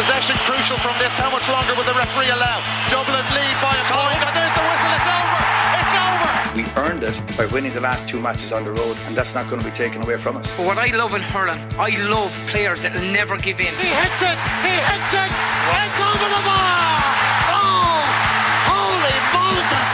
Possession crucial from this. How much longer will the referee allow? Dublin lead by a point. And there's the whistle. It's over. It's over. We earned it by winning the last two matches on the road, and that's not going to be taken away from us. But what I love in hurling, I love players that will never give in. He hits it. He hits it. It's over the bar. Oh, holy Moses.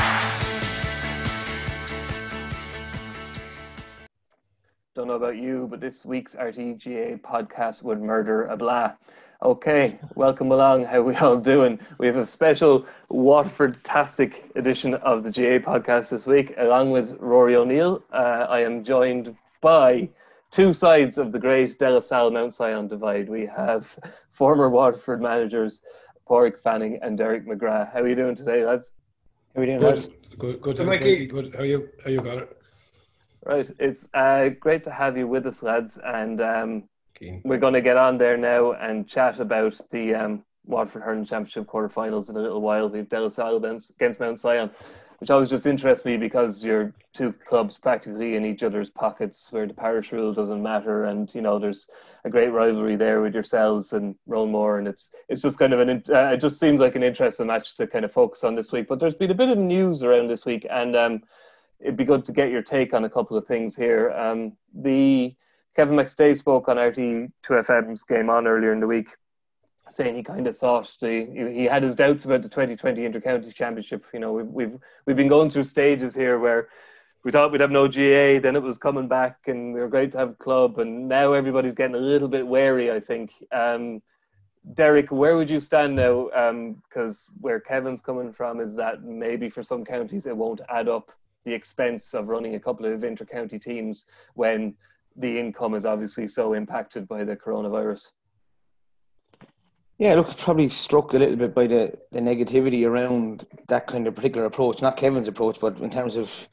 Don't know about you, but this week's RTÉ GAA podcast would murder a blaa. Okay, welcome along. How we all doing? We have a special Waterford-tastic edition of the GAA podcast this week, along with Rory O'Neill. Uh, I am joined by two sides of the great De La Salle Mount Sion divide. We have former Waterford managers Paraic Fanning and Derek McGrath. How are you doing today, lads? How are you doing, Good, lads? good, good. Good, good, Mikey. good. How are you? How you got it? Right, it's uh, great to have you with us, lads, and um, Keen. we're going to get on there now and chat about the um, Waterford Hurling Championship quarterfinals in a little while. We've against against Mount Sion, which always just interests me because you're two clubs practically in each other's pockets, where the parish rule doesn't matter, and you know there's a great rivalry there with yourselves and Roanmore, and it's it's just kind of an uh, it just seems like an interesting match to kind of focus on this week. But there's been a bit of news around this week, and um, it'd be good to get your take on a couple of things here. Um, the Kevin McStay spoke on RTÉ 2FM's game on earlier in the week, saying he kind of thought the, he had his doubts about the 2020 Intercounty Championship. You know, we've we've we've been going through stages here where we thought we'd have no GAA, then it was coming back, and we were great to have a club, and now everybody's getting a little bit wary. I think. Um, Derek, where would you stand now? Because where Kevin's coming from is that maybe for some counties it won't add up the expense of running a couple of inter-county teams when the income is obviously so impacted by the coronavirus. Yeah, look, probably struck a little bit by the, the negativity around that kind of particular approach. Not Kevin's approach, but in terms of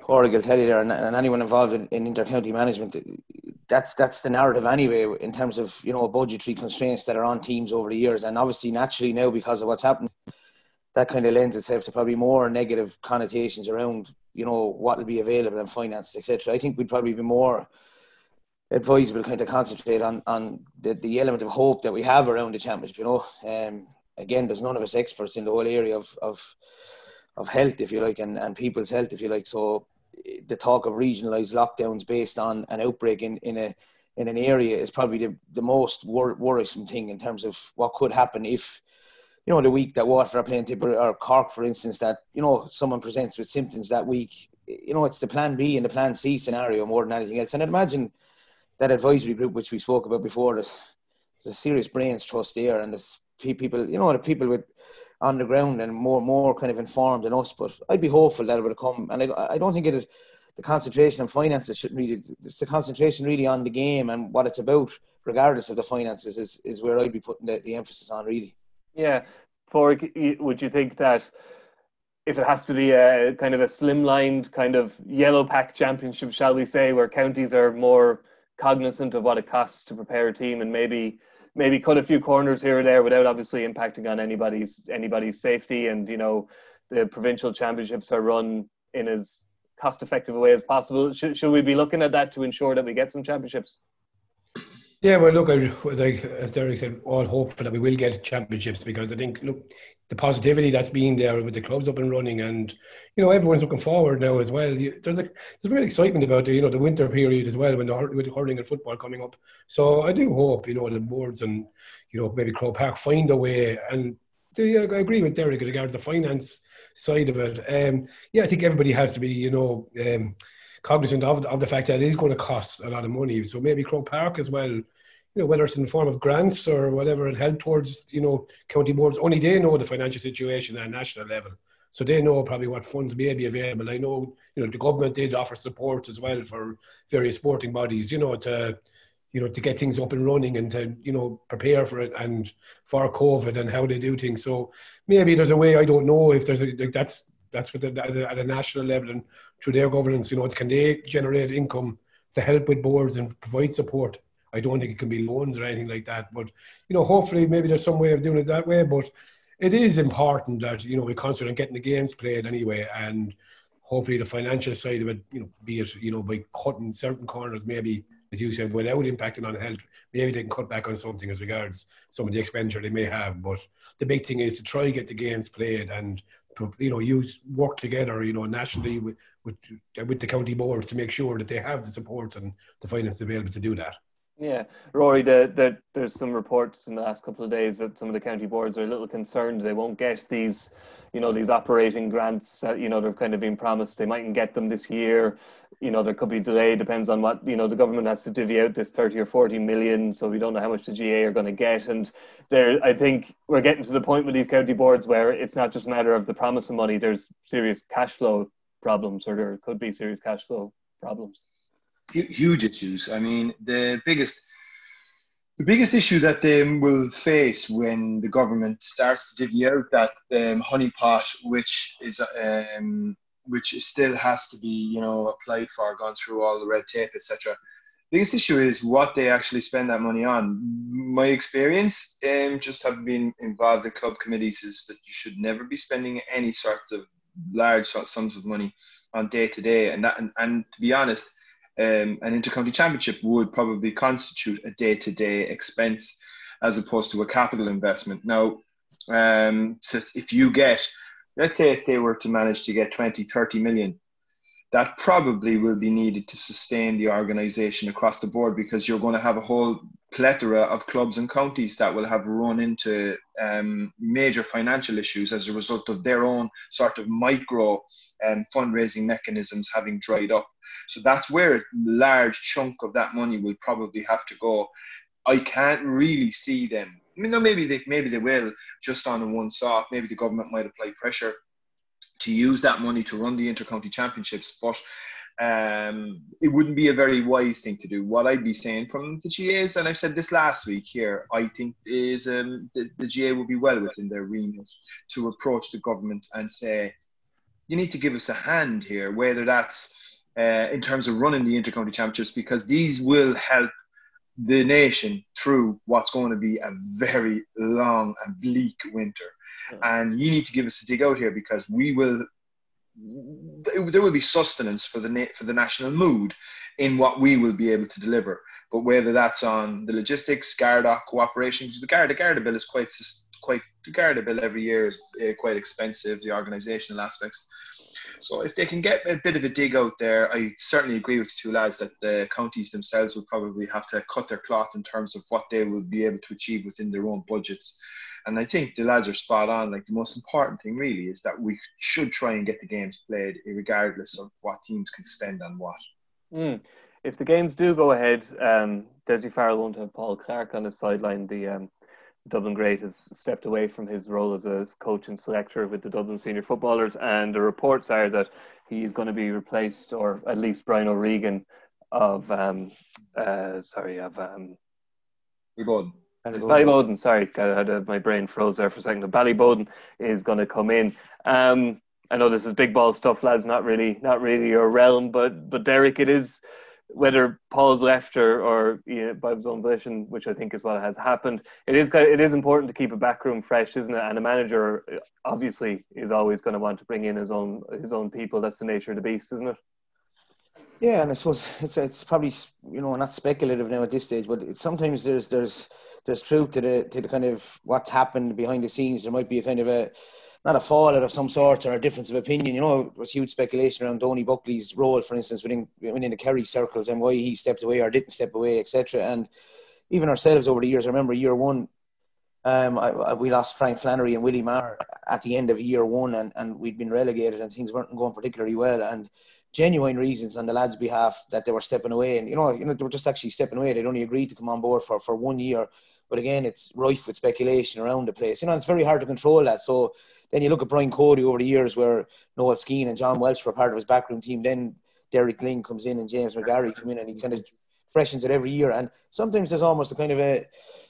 Corrigan will tell you there, and, and anyone involved in, in inter-county management, that's that's the narrative anyway. In terms of you know budgetary constraints that are on teams over the years, and obviously naturally now because of what's happened, that kind of lends itself to probably more negative connotations around you know what will be available and finances, etc. I think we'd probably be more advisable kind of concentrate on on the, the element of hope that we have around the championship. You know, um, again, there's none of us experts in the whole area of of of health, if you like, and, and people's health, if you like. So the talk of regionalised lockdowns based on an outbreak in, in a in an area is probably the, the most wor- worrisome thing in terms of what could happen if you know the week that Waterford are playing Tipper or Cork, for instance, that you know someone presents with symptoms that week. You know, it's the Plan B and the Plan C scenario more than anything else. And I'd imagine that advisory group which we spoke about before, there's, there's a serious brains trust there, and there's people, you know, the people with on the ground and more more kind of informed than us. But I'd be hopeful that it will come, and I, I don't think it. The concentration on finances shouldn't really. It's the concentration really on the game and what it's about, regardless of the finances, is, is where I'd be putting the, the emphasis on really. Yeah, y- would you think that if it has to be a kind of a slimlined kind of yellow pack championship, shall we say, where counties are more cognizant of what it costs to prepare a team and maybe maybe cut a few corners here or there without obviously impacting on anybody's anybody's safety and you know the provincial championships are run in as cost effective a way as possible should, should we be looking at that to ensure that we get some championships Yeah, well, look, I, like as Derek said, all hopeful that we will get championships because I think look the positivity that's been there with the clubs up and running, and you know everyone's looking forward now as well. You- There's a there's real excitement about the you know the winter period as well when the with the hurling and football coming up. So I do hope you know the boards and you know maybe Croke Park find a way. And do you, I agree with Derek to the finance side of it. Um, yeah, I think everybody has to be you know. Um, cognizant of, of the fact that it is going to cost a lot of money. So maybe Croke Park as well, you know, whether it's in the form of grants or whatever, and help towards, you know, county boards. Only they know the financial situation at a national level. So they know probably what funds may be available. I know, you know, the government did offer support as well for various sporting bodies, you know, to, you know, to get things up and running and to, you know, prepare for it and for COVID and how they do things. So maybe there's a way, I don't know if there's a, that's, that's what at, a, at a national level and through their governance, you know, can they generate income to help with boards and provide support? I don't think it can be loans or anything like that, but you know, hopefully, maybe there's some way of doing it that way. But it is important that you know we concentrate on getting the games played anyway, and hopefully the financial side of it, you know, be it you know by cutting certain corners, maybe as you said, without impacting on health, maybe they can cut back on something as regards some of the expenditure they may have. But the big thing is to try get the games played and you know use work together, you know, nationally with with, with the county boards to make sure that they have the support and the finance available to do that. Yeah, Rory, the, the, there's some reports in the last couple of days that some of the county boards are a little concerned they won't get these, you know, these operating grants. you know, they've kind of been promised they mightn't get them this year. You know, there could be delay. Depends on what you know. The government has to divvy out this 30 or 40 million, so we don't know how much the GAA are going to get. And there, I think we're getting to the point with these county boards where it's not just a matter of the promise of money. There's serious cash flow problems, or there could be serious cash flow problems huge issues. I mean, the biggest the biggest issue that they will face when the government starts to divvy out that um, honeypot, which is um, which still has to be you know applied for, gone through all the red tape, etc. Biggest issue is what they actually spend that money on. My experience, um, just having been involved in club committees, is that you should never be spending any sort of large sums of money on day to day, and that and, and to be honest um, an intercounty championship would probably constitute a day-to-day expense as opposed to a capital investment. Now, um, so if you get, let's say if they were to manage to get 20, 30 million, that probably will be needed to sustain the organization across the board because you're going to have a whole plethora of clubs and counties that will have run into um, major financial issues as a result of their own sort of micro um, fundraising mechanisms having dried up. So that's where a large chunk of that money will probably have to go. I can't really see them. I mean, no, maybe they maybe they will just on once off. Maybe the government might apply pressure to use that money to run the intercounty championships, but um, it wouldn't be a very wise thing to do. What I'd be saying from the GAA's, and I've said this last week here, I think is um, the, the GAA will be well within their remit to approach the government and say, you need to give us a hand here, whether that's uh, in terms of running the intercounty championships because these will help the nation through what's going to be a very long and bleak winter. And you need to give us a dig out here because we will. There will be sustenance for the for the national mood in what we will be able to deliver. But whether that's on the logistics, Garda cooperation, because the Garda Garda bill is quite quite the Garda every year is uh, quite expensive. The organisational aspects. So if they can get a bit of a dig out there, I certainly agree with the two lads that the counties themselves will probably have to cut their cloth in terms of what they will be able to achieve within their own budgets. And I think the lads are spot on. Like the most important thing really is that we should try and get the games played, regardless of what teams can spend on what. Mm. If the games do go ahead, um, Dessie Farrell won't have Paul Clark on the sideline. The um, Dublin Great has stepped away from his role as a coach and selector with the Dublin senior footballers, and the reports are that he's going to be replaced, or at least Brian O'Regan of um, uh, sorry of um, Ballyboden. Ballyboden, sorry, I had a, my brain froze there for a second. Ballyboden is going to come in. Um, I know this is big ball stuff, lads. Not really, not really your realm, but but Derek, it is whether Paul's left or, or you know, by his own volition, which I think is what has happened, it is it is important to keep a backroom fresh, isn't it? And a manager obviously is always going to want to bring in his own his own people. That's the nature of the beast, isn't it? Yeah, and I suppose it's it's probably you know not speculative now at this stage, but sometimes there's there's there's truth to the to the kind of what's happened behind the scenes. There might be a kind of a not a fallout of some sort or a difference of opinion. You know, there was huge speculation around Donie Buckley's role, for instance, within within the Kerry circles and why he stepped away or didn't step away, etc. And even ourselves over the years, I remember year one, um, I, I, we lost Frank Flannery and Willie Maher at the end of year one, and, and we'd been relegated and things weren't going particularly well. And genuine reasons on the lads' behalf that they were stepping away, and you know, you know, they were just actually stepping away. They'd only agreed to come on board for, for one year, but again, it's rife with speculation around the place. You know, it's very hard to control that. So then you look at Brian Cody over the years where Noel Skehan and John Welch were part of his backroom team. Then Derek Lyng comes in and James McGarry come in and he kind of freshens it every year. And sometimes there's almost a kind of a,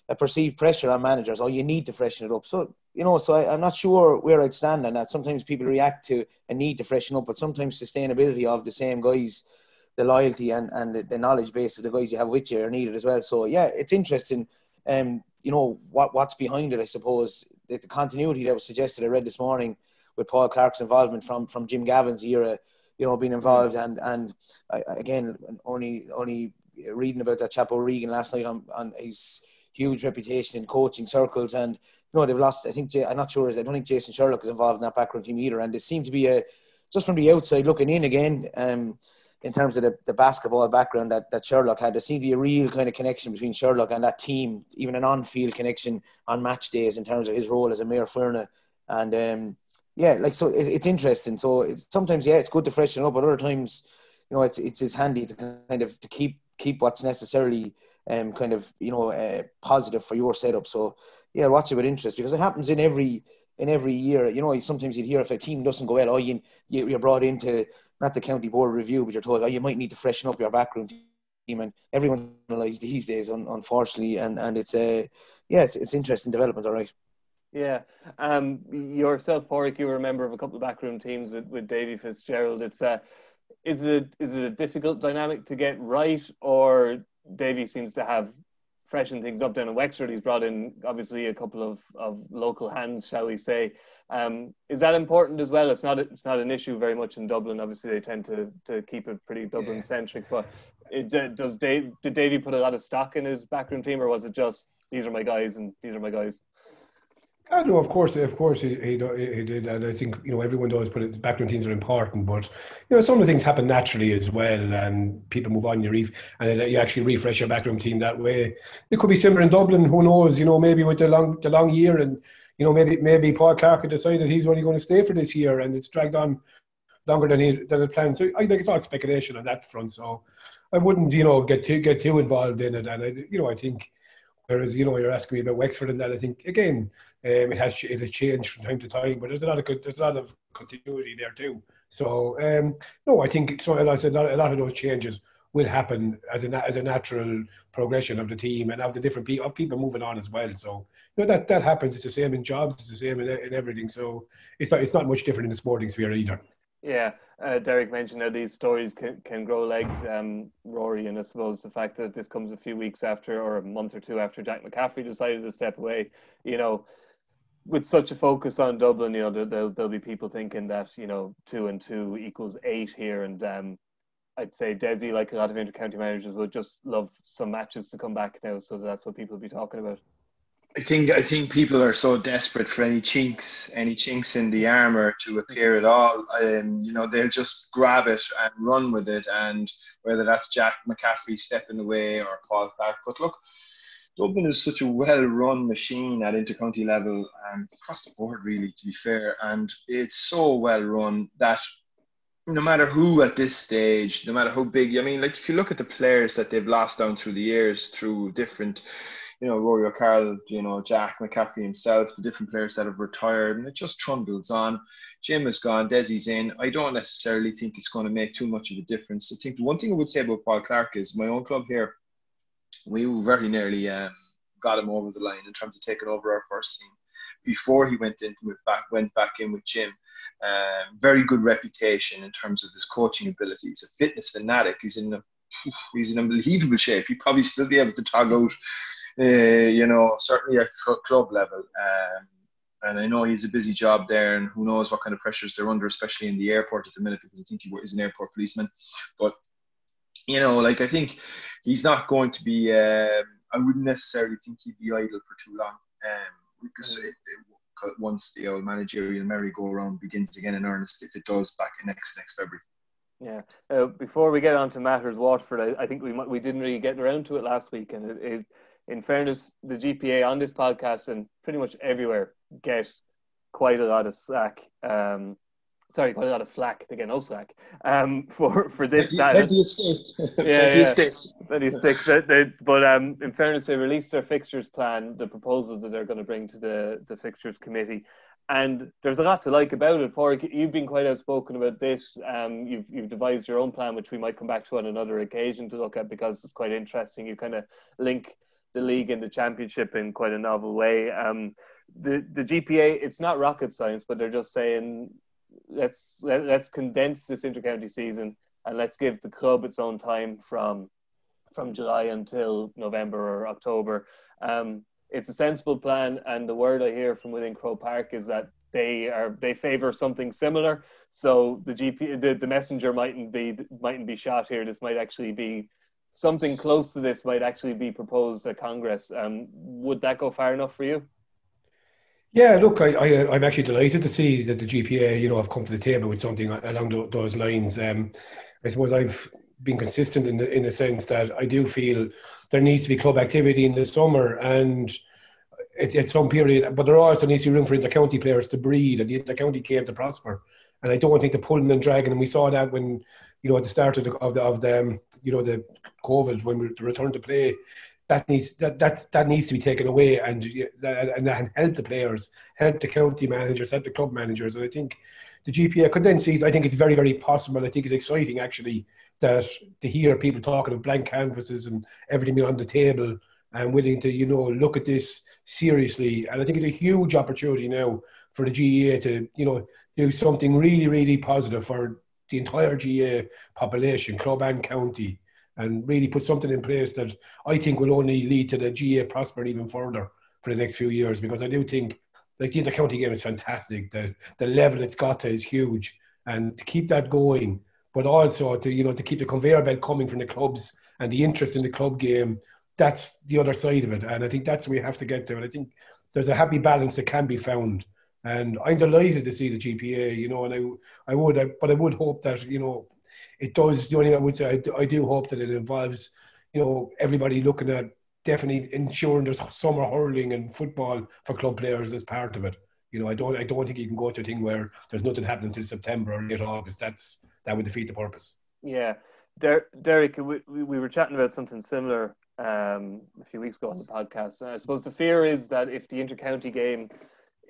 a perceived pressure on managers. Oh, you need to freshen it up. So, you know, so I, am not sure where I'd stand on that. Sometimes people react to a need to freshen up, but sometimes sustainability of the same guys, the loyalty and, and the, the knowledge base of the guys you have with you are needed as well. So, yeah, it's interesting. Um, you know what what's behind it. I suppose the, the, continuity that was suggested. I read this morning with Paul Clark's involvement from from Jim Gavin's era. You know, being involved and and I, again only only reading about that chap O'Regan last night on, on his huge reputation in coaching circles, and you know they've lost. I think I'm not sure. I don't think Jason Sherlock is involved in that background team either, and it seemed to be a just from the outside looking in again. Um, in terms of the, the basketball background that, that Sherlock had, there seemed to be a real kind of connection between Sherlock and that team, even an on-field connection on match days in terms of his role as a maor foirne. And um, yeah, like so, it, it's interesting. So it's, sometimes, yeah, it's good to freshen up, but other times, you know, it's it's, it's handy to kind of to keep keep what's necessarily um, kind of you know uh, positive for your setup. So yeah, watch it with interest because it happens in every in every year. You know, sometimes you'd hear if a team doesn't go well, oh, you, you're brought into not the county board review, but you're told, oh, you might need to freshen up your backroom team. And everyone realises these days, unfortunately, and and it's a yeah, it's it's interesting development. All right. Yeah. Um, yourself, Paraic, you were a member of a couple of backroom teams with, with Davy Fitzgerald. It's uh, is it is it a difficult dynamic to get right, or Davy seems to have freshened things up down in Wexford? He's brought in obviously a couple of, of local hands, shall we say. Um, is that important as well? It's not it's not an issue very much in Dublin. Obviously, they tend to, to keep it pretty Dublin centric. But it, does Dave did Davy put a lot of stock in his backroom team, or was it just these are my guys and these are my guys? Uh, I know, of course, of course, he, he, he did, and I think you know everyone does. But its background teams are important, but you know some of the things happen naturally as well, and people move on. You re- and you actually refresh your background team that way. It could be similar in Dublin. Who knows? You know, maybe with the long the long year and you know, maybe maybe Paul Clark decided he's only going to stay for this year, and it's dragged on longer than he than it planned. So I think it's all speculation on that front. So I wouldn't, you know, get too get too involved in it. And I, you know, I think whereas you know you're asking me about Wexford and that, I think again um, it has it has changed from time to time, but there's a lot of there's a lot of continuity there too. So um, no, I think so. As I said, a lot of those changes will happen as a as a natural progression of the team and of the different people of people moving on as well. So you know that that happens. It's the same in jobs. It's the same in, in everything. So it's not it's not much different in the sporting sphere either. Yeah, uh, Derek mentioned that these stories can, can grow legs, um, Rory, and I suppose the fact that this comes a few weeks after or a month or two after Jack McCaffrey decided to step away, you know, with such a focus on Dublin, you know, there, there'll, there'll be people thinking that, you know, two and two equals eight here. And um, I'd say Desi, like a lot of intercounty managers, would just love some matches to come back now. So that's what people will be talking about. I think I think people are so desperate for any chinks, any chinks in the armor to appear at all. Um, you know, they'll just grab it and run with it, and whether that's Jack McCaffrey stepping away or Paul Clark. But look, Dublin is such a well-run machine at intercounty level and across the board, really. To be fair, and it's so well run that no matter who at this stage, no matter how big, I mean, like if you look at the players that they've lost down through the years, through different, you know, Rory O'Carroll, you know, Jack McCaffrey himself, the different players that have retired, and it just trundles on. Jim has gone, Desi's in. I don't necessarily think it's going to make too much of a difference. I think the one thing I would say about Paul Clark is my own club here, we very nearly um, got him over the line in terms of taking over our first team before he went in back went back in with Jim uh, very good reputation in terms of his coaching abilities. A fitness fanatic. He's in a, he's in unbelievable shape. He'd probably still be able to tug out, uh, you know, certainly at club level. Um, and I know he's a busy job there, and who knows what kind of pressures they're under, especially in the airport at the minute, because I think he is an airport policeman. But you know, like I think he's not going to be. Um, I wouldn't necessarily think he'd be idle for too long. Um, because it, it, once the old managerial merry-go-round begins again in earnest, if it does back in next next February. Yeah. Uh, before we get on to matters, Waterford, I, I, think we we didn't really get around to it last week, and it, it, in fairness, the GPA on this podcast and pretty much everywhere get quite a lot of slack. Um, sorry, quite a lot of flack. They get no slack um, for for this. Plenty, plenty of stick. Plenty of stick. They, they, but um, in fairness, they released their fixtures plan, the proposals that they're going to bring to the the fixtures committee, and there's a lot to like about it. Paraic, you've been quite outspoken about this. Um, you've you've devised your own plan, which we might come back to on another occasion to look at because it's quite interesting. You kind of link the league and the championship in quite a novel way. Um, the the GPA, it's not rocket science, but they're just saying let's let, us let us condense this intercounty season and let's give the club its own time from from July until November or October. Um, it's a sensible plan, and the word I hear from within Croke Park is that they are they favour something similar. So the GP the, the messenger mightn't be mightn't be shot here. This might actually be something close to this might actually be proposed at Congress. Um, would that go far enough for you? Yeah, look, I, I, am actually delighted to see that the GPA, you know, have come to the table with something along those lines. Um, I suppose I've been consistent in the in the sense that I do feel there needs to be club activity in the summer and at, at some period, but there also needs to be room for intercounty players to breed and the intercounty game to prosper. And I don't think the pulling and dragging, and we saw that when, you know, at the start of the, of the, of the um, you know, the COVID, when we returned to play, that needs that that that needs to be taken away and uh, and, and help the players, help the county managers, help the club managers. And I think the GPA condenses. I think it's very very possible. I think it's exciting actually that to hear people talking of blank canvases and everything on the table and willing to you know look at this seriously. And I think it's a huge opportunity now for the GAA to you know do something really really positive for the entire GAA population, club and county and really put something in place that I think will only lead to the GAA prosper even further for the next few years because I do think like the intercounty game is fantastic. The the level it's got to is huge, and to keep that going, but also to you know to keep the conveyor belt coming from the clubs and the interest in the club game. That's the other side of it, and I think that's where we have to get to. And I think there's a happy balance that can be found. And I'm delighted to see the GPA, you know, and I I would, I, but I would hope that you know it does. The only I would say, I do, I do hope that it involves, you know, everybody looking at definitely ensuring there's summer hurling and football for club players as part of it. You know, I don't, I don't think you can go to a thing where there's nothing happening until September or late August. That's that would defeat the purpose. Yeah, Der- Derek, we, we were chatting about something similar um, a few weeks ago on the podcast. I suppose the fear is that if the intercounty game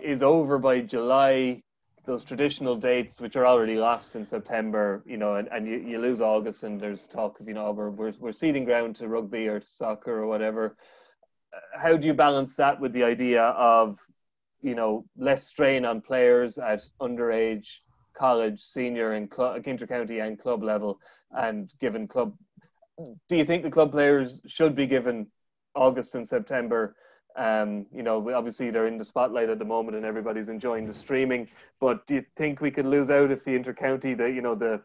is over by July, those traditional dates which are already lost in September, you know, and, and you, you lose August and there's talk of, you know, we're, we're, we're ground to rugby or soccer or whatever. Uh, how do you balance that with the idea of, you know, less strain on players at underage, college, senior and club, intercounty and club level and given club, do you think the club players should be given August and September um, you know, obviously they're in the spotlight at the moment and everybody's enjoying the streaming. But do you think we could lose out if the intercounty, the you know the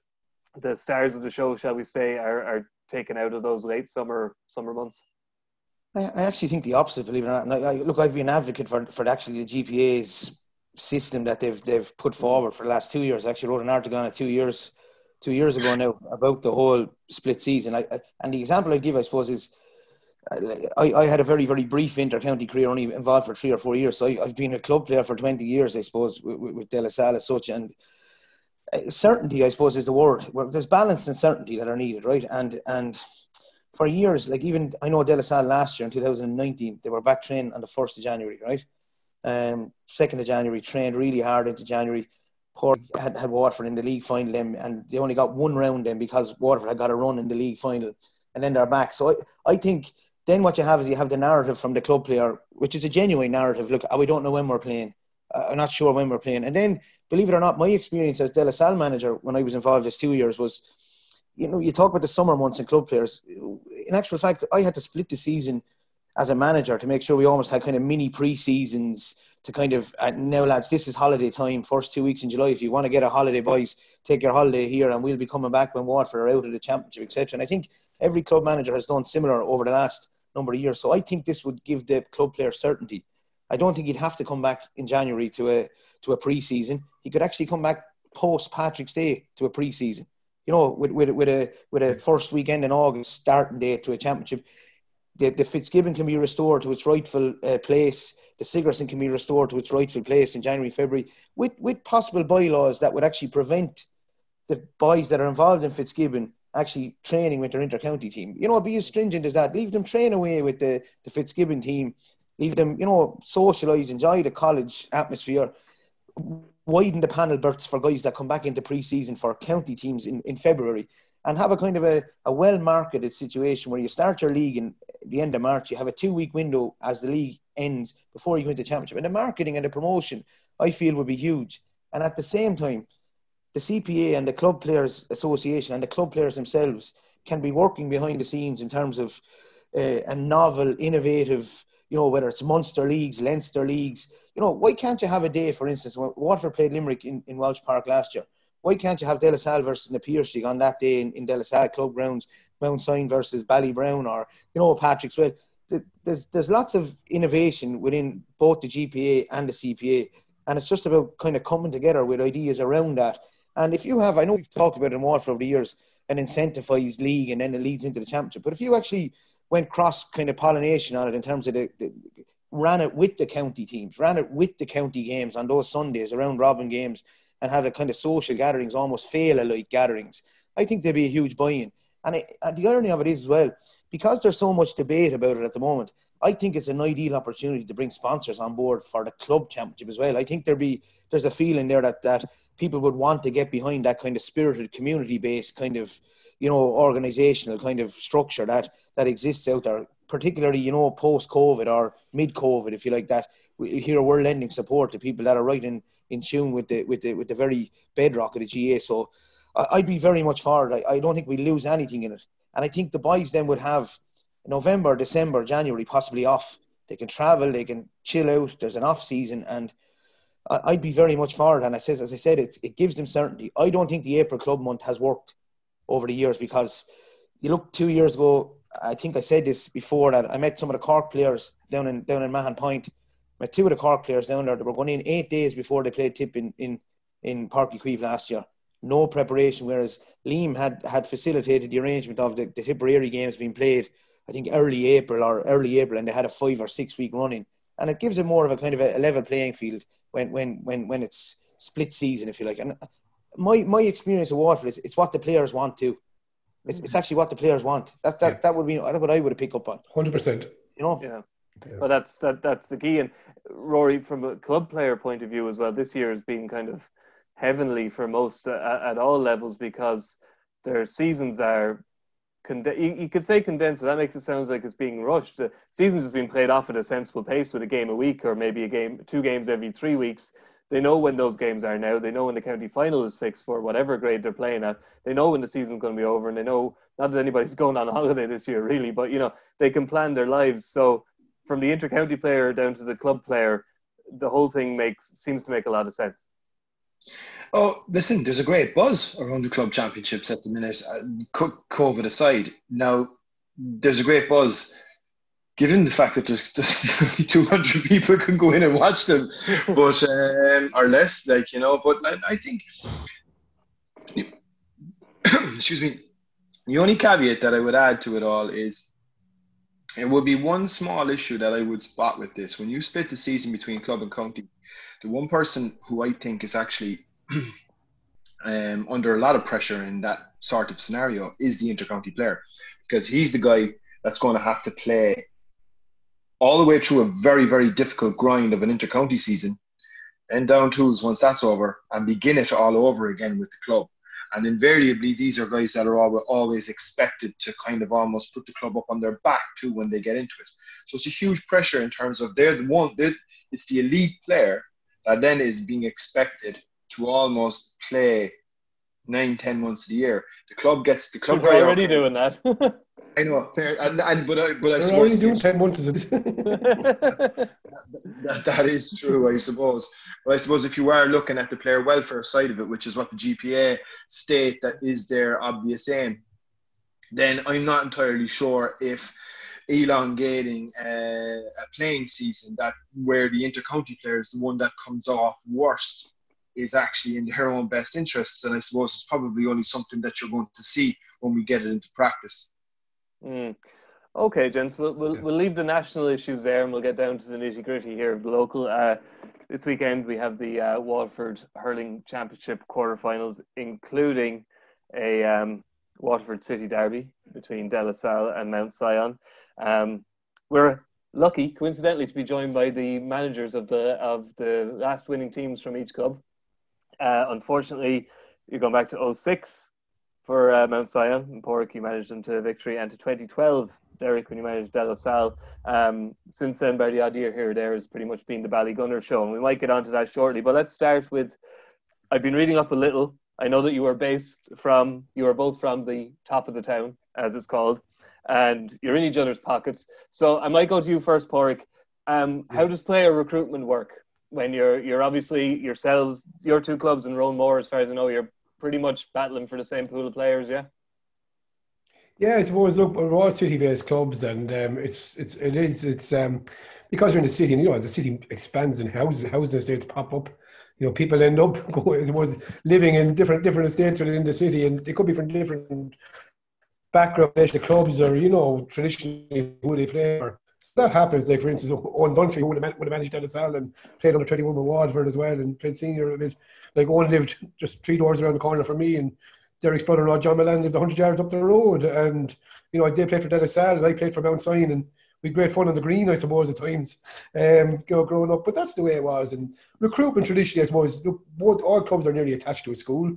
the stars of the show, shall we say, are, are taken out of those late summer summer months? I, I actually think the opposite. Believe it or not. I, look, I've been an advocate for for actually the GPA's system that they've they've put forward for the last two years. I actually wrote an article on it two years two years ago now about the whole split season. I, I and the example I give, I suppose, is I, I had a very, very brief inter-county career, only involved for three or four years. So I, have been a club player for 20 years, I suppose, with, with De La Salle as such. And uh, certainty, I suppose, is the word. There's balance and certainty that are needed, right? And and for years, like even I know De La Salle last year in 2019, they were back training on the 1st of January, right? Um, 2nd of January, trained really hard into January. Poor had, had Waterford in the league final, them, and they only got one round then because Waterford had got a run in the league final, and then they're back. So I, I think then what you have is you have the narrative from the club player, which is a genuine narrative. Look, we don't know when we're playing. Uh, I'm not sure when we're playing. And then, believe it or not, my experience as De La Salle manager when I was involved as two years was, you know, you talk about the summer months and club players. In actual fact, I had to split the season as a manager to make sure we almost had kind of mini pre-seasons to kind of uh, now lads this is holiday time first two weeks in july if you want to get a holiday boys take your holiday here and we'll be coming back when Waterford are out of the championship etc and i think every club manager has done similar over the last number of years. So I think this would give the club player certainty. I don't think he'd have to come back in January to a to a pre-season. He could actually come back post Patrick's Day to a pre-season. You know, with with with a with a first weekend in August starting date to a championship. The, the Fitzgibbon can be restored to its rightful uh, place. The Sigerson can be restored to its rightful place in January, February, with with possible bylaws that would actually prevent the boys that are involved in Fitzgibbon actually training with their inter-county team. You know, be as stringent as that. Leave them train away with the, the Fitzgibbon team. Leave them, you know, socialise, enjoy the college atmosphere. Widen the panel berths for guys that come back into pre-season for county teams in, in February and have a kind of a, a well-marketed situation where you start your league in the end of March. You have a two-week window as the league ends before you go into championship. And the marketing and the promotion, I feel, would be huge. And at the same time, the CPA and the Club Players Association and the club players themselves can be working behind the scenes in terms of uh, a novel, innovative, you know, whether it's Munster leagues, Leinster leagues, you know, why can't you have a day, for instance, when Waterford played Limerick in, in Walsh Park last year? Why can't you have De La Salle versus the Piarsaigh on that day in, in De La Salle club grounds, Mount Sion versus Ballybrown or, you know, Patrick's Well? There's, there's lots of innovation within both the GPA and the CPA. And it's just about kind of coming together with ideas around that. And if you have, I know we've talked about it in Waterford over the years, an incentivized league and then it leads into the championship. But if you actually went cross kind of pollination on it in terms of the, the, ran it with the county teams, ran it with the county games on those Sundays around robin games and had a kind of social gatherings, almost féile like gatherings, I think there'd be a huge buy-in. And, it, and the irony of it is as well, because there's so much debate about it at the moment, I think it's an ideal opportunity to bring sponsors on board for the club championship as well. I think there be there's a feeling there that that people would want to get behind that kind of spirited, community-based kind of, you know, organizational kind of structure that that exists out there, particularly you know post-COVID or mid-COVID, if you like that. Here we're lending support to people that are right in, in tune with the with the with the very bedrock of the GAA. So I, would be very much for it. I, I don't think we lose anything in it, and I think the boys then would have November, December, January possibly off. They can travel, they can chill out. There's an off season, and I'd be very much for it. And I says, as I said, it's, it gives them certainty. I don't think the April club month has worked over the years because you look two years ago. I think I said this before that I met some of the Cork players down in down in Mahon Point. Met two of the Cork players down there. They were going in eight days before they played Tip in in in Uí Chaoimh last year. No preparation. Whereas Liam had had facilitated the arrangement of the, the Tipperary games being played. I think early April or early April, and they had a five or six week running, and it gives it more of a kind of a, level playing field when when when when it's split season, if you like. And my my experience of Waterford is it's what the players want to. It's, it's actually what the players want. That that, yeah. that would be that's what I would have picked up on. Hundred percent. You know. Yeah. yeah. Well, that's that that's the key. And Rory, from a club player point of view as well, this year has been kind of heavenly for most uh, at all levels because their seasons are Conde- you, you, could say condensed, but that makes it sound like it's being rushed. The season's has been played off at a sensible pace with a game a week or maybe a game, two games every three weeks. They know when those games are now. They know when the county final is fixed for whatever grade they're playing at. They know when the season's going to be over, and they know not that anybody's going on holiday this year, really, but you know they can plan their lives. So from the inter-county player down to the club player, the whole thing makes seems to make a lot of sense. Oh, listen, there's a great buzz around the club championships at the minute, uh, COVID aside. Now, there's a great buzz given the fact that there's just only 200 people can go in and watch them, but um, or less, like you know. But I, I think, excuse me, the only caveat that I would add to it all is it would be one small issue that I would spot with this. When you split the season between club and county, the one person who I think is actually um, under a lot of pressure in that sort of scenario is the intercounty player because he's the guy that's going to have to play all the way through a very, very difficult grind of an intercounty season and down tools once that's over and begin it all over again with the club. And invariably, these are guys that are always expected to kind of almost put the club up on their back too when they get into it. So it's a huge pressure in terms of they're the one, they're, it's the elite player that then is being expected to almost play nine, ten months of the year. The club gets the club. We're already doing that. I know, and, and but I but I They're already doing ten months. that, that, that is true, I suppose. But I suppose if you are looking at the player welfare side of it, which is what the GPA state that is their obvious aim, then I'm not entirely sure if elongating uh, a playing season that where the intercounty player is the one that comes off worst is actually in their own best interests. And I suppose it's probably only something that you're going to see when we get it into practice. Mm. Okay, gents, we'll, we'll, we'll leave the national issues there and we'll get down to the nitty gritty here of the local. Uh, this weekend we have the uh, Waterford Hurling Championship quarterfinals, including a um, Waterford City derby between De La Salle and Mount Sion. Um, we're lucky, coincidentally, to be joined by the managers of the of the last winning teams from each club. Uh, unfortunately, you're going back to 06 for uh, Mount Sion and Pádraig, you managed them to victory, and to 2012, Derek, when you managed De La Salle. Um, since then, Barry idea here there has pretty much been the Ballygunner show, and we might get onto that shortly. But let's start with I've been reading up a little. I know that you are based from, you are both from the top of the town, as it's called, and you're in each other's pockets. So I might go to you first, Pádraig. Um, how does player recruitment work? When you're you're obviously yourselves your two clubs in Roanmore, as far as I know, you're pretty much battling for the same pool of players, yeah. Yeah, I suppose. Look, we're all city-based clubs, and um, it's it's it is it's um, because we're in the city, and you know, as the city expands and houses housing estates pop up, you know, people end up going, suppose, living in different different estates within the city, and they could be from different background, the clubs, or you know, traditionally who they play for. That happens. Like for instance, Owen Dunphy would have, would have managed De La Salle and played under 21 with Waterford as well, and played senior a bit. Like Owen lived just three doors around the corner from me, and Derek's brother-in-law John Mullane lived 100 yards up the road, and you know, I did play for De La Salle, and I played for Mount Sion, and we had great fun on the green, I suppose, at times, um, you know, growing up. But that's the way it was. And recruitment traditionally, I suppose, look, both all clubs are nearly attached to a school.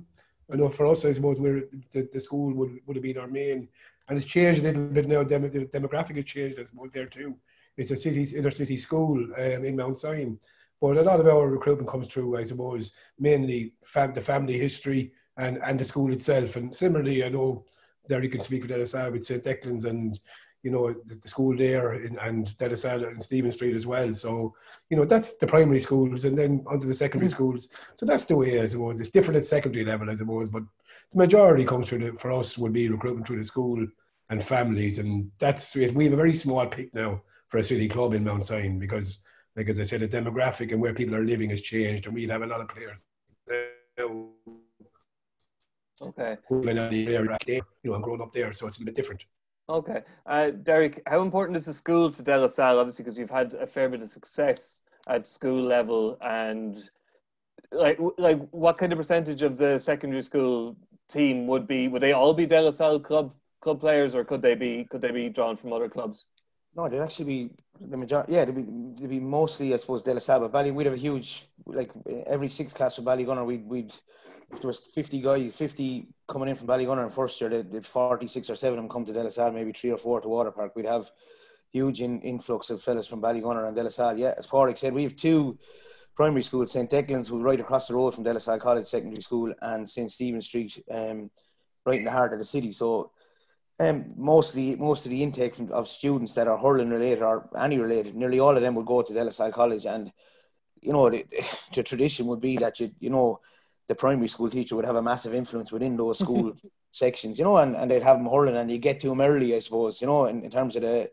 I know for us, I suppose, we're, the, the school would, would have been our main and it's changed a little bit now. the demographic has changed, I suppose, there too. It's a city, inner city school um, in Mount Sion. But a lot of our recruitment comes through, I suppose, mainly fam- the family history and, and the school itself. And similarly, I know you can speak for De La Salle with St. Declan's and, you know, the, the school there in, and De La Salle and Stephen Street as well. So, you know, that's the primary schools and then onto the secondary mm. schools. So that's the way, I suppose. It's different at secondary level, I suppose, but the majority comes through the, for us would be recruitment through the school and families, and that's it. we have a very small pick now for a city club in Mount Sion because, like as I said, the demographic and where people are living has changed, and we'd have a lot of players. Okay. You know, I'm growing up there, so it's a bit different. Okay, uh, Derek, how important is the school to De La Salle? Obviously, because you've had a fair bit of success at school level, and like, like, what kind of percentage of the secondary school team would be? Would they all be De La Salle club club players, or could they be could they be drawn from other clubs? No, they'd actually be the majority. Yeah, they'd be they'd be mostly, I suppose, De La Salle. But Bally, we'd have a huge like every sixth class of Ballygunner, we'd we'd if there was fifty guys, fifty coming in from Ballygunner in first year, they'd, forty six or seven of them come to De La Salle, maybe three or four to Waterpark. We'd have huge in, influx of fellas from Ballygunner and De La Salle. Yeah, as Patrick said, we have two primary schools, St. Declan's, who's right across the road from De La Salle College Secondary School, and St. Stephen Street, um, right in the heart of the city. So um, mostly, most of the intake from, of students that are hurling related or any related, nearly all of them would go to De La Salle College, and you know the, the tradition would be that you you know the primary school teacher would have a massive influence within those school sections, you know, and, and they'd have them hurling, and you get to them early, I suppose, you know, in, in terms of the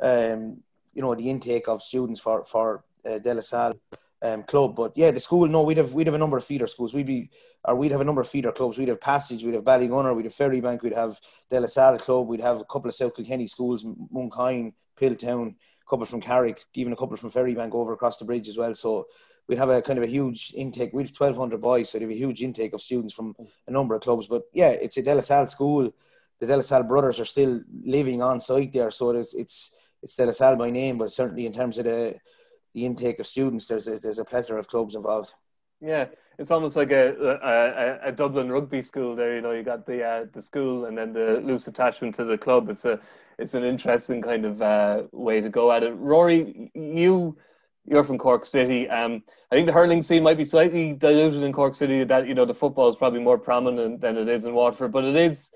um, you know the intake of students for for uh, De La Salle um, club. But yeah, the school, no, we'd have we'd have a number of feeder schools. We'd be or we'd have a number of feeder clubs. We'd have Passage, we'd have Ballygunner, we'd have Ferrybank, we'd have De La Salle Club, we'd have a couple of South Kilkenny schools, Mooncoin, Piltown, a couple from Carrick, even a couple from Ferrybank over across the bridge as well. So we'd have a kind of a huge intake. Have twelve hundred boys, so there'd be a huge intake of students from a number of clubs. But yeah, it's a De La Salle school. The De La Salle brothers are still living on site there, so it's it's it's De La Salle by name, but certainly in terms of the the intake of students, there's a there's a plethora of clubs involved. Yeah, it's almost like a, a, a Dublin rugby school. There, you know, you got the uh, the school and then the loose attachment to the club. It's a it's an interesting kind of uh, way to go at it. Rory, you you're from Cork City. Um, I think the hurling scene might be slightly diluted in Cork City. That you know the football is probably more prominent than it is in Waterford, but it is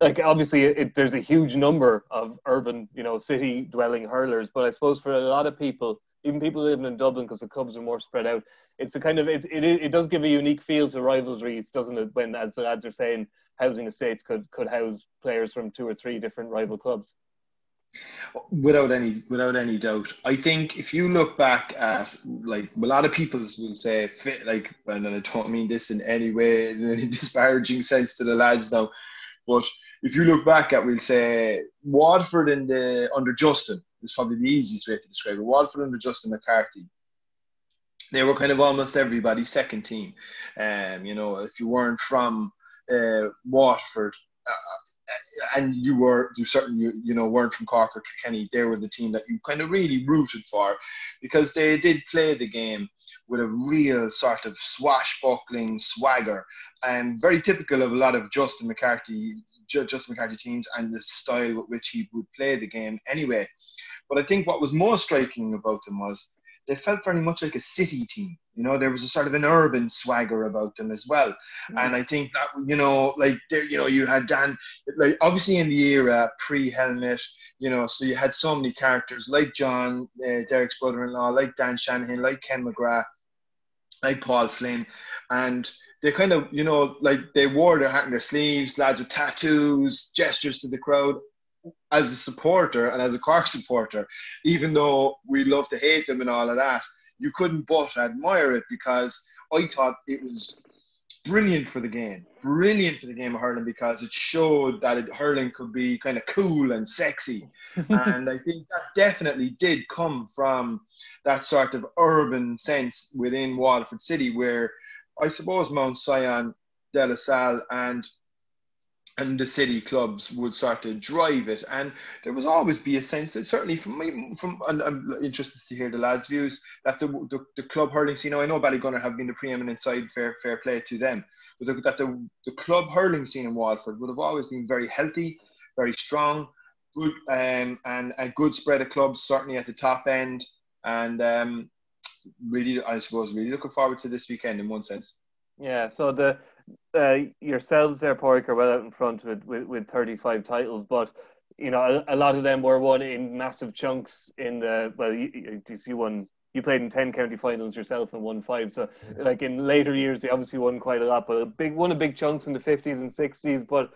like obviously it, there's a huge number of urban, you know, city dwelling hurlers. But I suppose for a lot of people, even people living in Dublin because the clubs are more spread out. It's a kind of it, it it does give a unique feel to rivalries, doesn't it? When as the lads are saying, housing estates could could house players from two or three different rival clubs. Without any without any doubt, I think if you look back at like a lot of people will say like, and I don't mean this in any way in any disparaging sense to the lads now, but if you look back at, we'll say Waterford in the under Justin is probably the easiest way to describe it. Waterford under Justin McCarthy, they were kind of almost everybody's second team. Um, you know, if you weren't from uh, Waterford, uh, and you were you certainly you, you know weren't from Cork or Kilkenny, they were the team that you kind of really rooted for because they did play the game with a real sort of swashbuckling swagger and very typical of a lot of Justin McCarthy Justin McCarthy teams and the style with which he would play the game anyway. But I think what was more striking about them was they felt very much like a city team. You know, there was a sort of an urban swagger about them as well. Mm. And I think that, you know, like there, you know, you had Dan, like obviously in the era pre helmet, you know, so you had so many characters like John, uh, Derek's brother in law, like Dan Shanahan, like Ken McGrath, like Paul Flynn, and they kind of, you know, like they wore their hat in their sleeves, lads with tattoos, gestures to the crowd. As a supporter and as a Cork supporter, even though we love to hate them and all of that, you couldn't but admire it because I thought it was brilliant for the game, brilliant for the game of hurling because it showed that it, hurling could be kind of cool and sexy. and I think that definitely did come from that sort of urban sense within Waterford City where I suppose Mount Sion, De La Salle, and and the city clubs would start to drive it, and there was always be a sense that certainly from me, from and I'm interested to hear the lads' views that the, the, the club hurling scene. I know Ballygunner have been the preeminent side, fair fair play to them, but the, that the the club hurling scene in Waterford would have always been very healthy, very strong, good, um, and a good spread of clubs certainly at the top end, and um, really, I suppose, really looking forward to this weekend in one sense. Yeah, so the uh, yourselves there, Paraic, are well out in front with, with, with 35 titles, but you know a, a, lot of them were won in massive chunks. In the well, you, you won. You played in 10 county finals yourself and won five. So, like in later years, they obviously won quite a lot, but a big won a big chunks in the 50s and 60s. But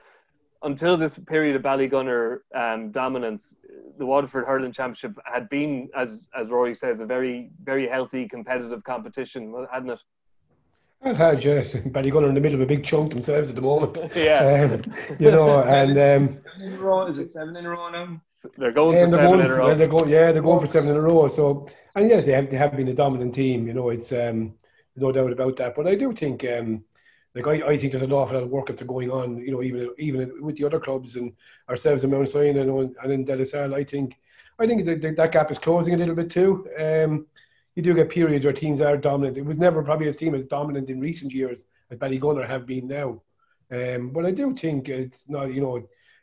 until this period of Ballygunner um, dominance, the Waterford Hurling Championship had been, as as Rory says, a very very healthy competitive competition, hadn't it? I've had yeah, Ballygunner in the middle of a big chunk themselves at the moment. yeah, um, you know, and um, is it seven in a row now? They're going for seven going, in a row. They're going, yeah, they're going for seven in a row. So, and yes, they have they have been a dominant team. You know, it's um, no doubt about that. But I do think um, like I, I think there's an awful lot of work that's going on, you know, even even with the other clubs and ourselves in Mount Sion and, and in De La Salle, I think I think that, that gap is closing a little bit too. Um, you do get periods where teams are dominant. It was never probably a team as dominant in recent years as Ballygunner have been now. Um, but I do think it's not, you know,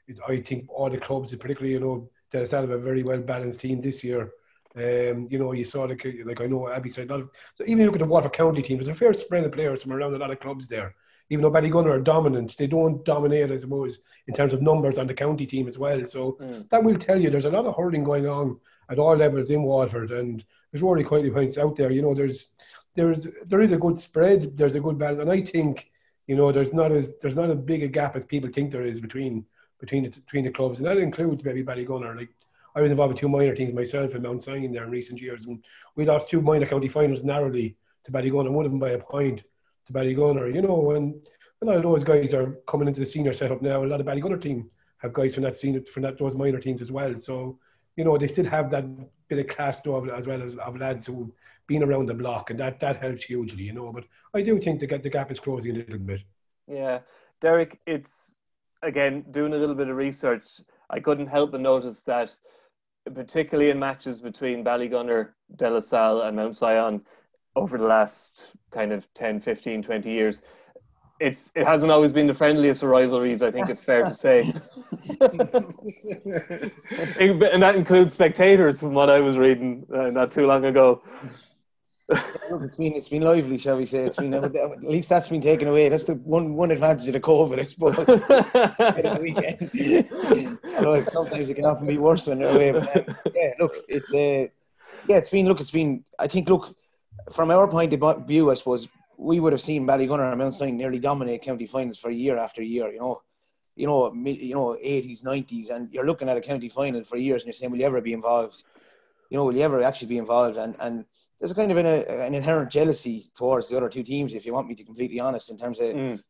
it, I think all the clubs, particularly, you know, Salle have a very well balanced team this year. Um, you know, you saw like like I know Abby said, a lot of, so even look at the Waterford County team, there's a fair spread of players from around a lot of clubs there. Even though Ballygunner are dominant, they don't dominate, I suppose, in terms of numbers on the county team as well. So mm. that will tell you there's a lot of hurling going on at all levels in Waterford, and there's Rory quietly points out there. You know, there's there's there is a good spread, there's a good balance, and I think you know there's not as there's not a big a gap as people think there is between between the, between the clubs, and that includes maybe Ballygunner. Like I was involved with two minor teams myself in Mount Sion there in recent years, and we lost two minor county finals narrowly to Ballygunner, one of them by a point to Ballygunner. You know, and a lot of those guys are coming into the senior setup now. A lot of Ballygunner team have guys from that senior from that those minor teams as well. So you know they still have that bit of class though as well as of lads who've been around the block, and that that helps hugely. You know, but I do think the the gap is closing a little bit. Yeah, Derek, it's again doing a little bit of research. I couldn't help but notice that particularly in matches between Ballygunner, De La Salle, and Mount Sion over the last kind of 10, 15, 20 years. It's it hasn't always been the friendliest of rivalries. I think it's fair to say, and that includes spectators, from what I was reading uh, not too long ago. Look, it's been it's been lively, shall we say? It's been at least that's been taken away. That's the one one advantage of the COVID, I suppose. the weekend. Although sometimes it can often be worse when they're away. But, uh, yeah, look, it's uh, yeah, it's been look, it's been. I think look, from our point of view, I suppose we would have seen Ballygunner and Mount nearly dominate county finals for year after year. You know, you know, you know, eighties, nineties, and you're looking at a county final for years, and you're saying, will you ever be involved? you know, will you ever actually be involved? And and there's kind of an, a, an inherent jealousy towards the other two teams, if you want me to be completely honest, in terms of mm.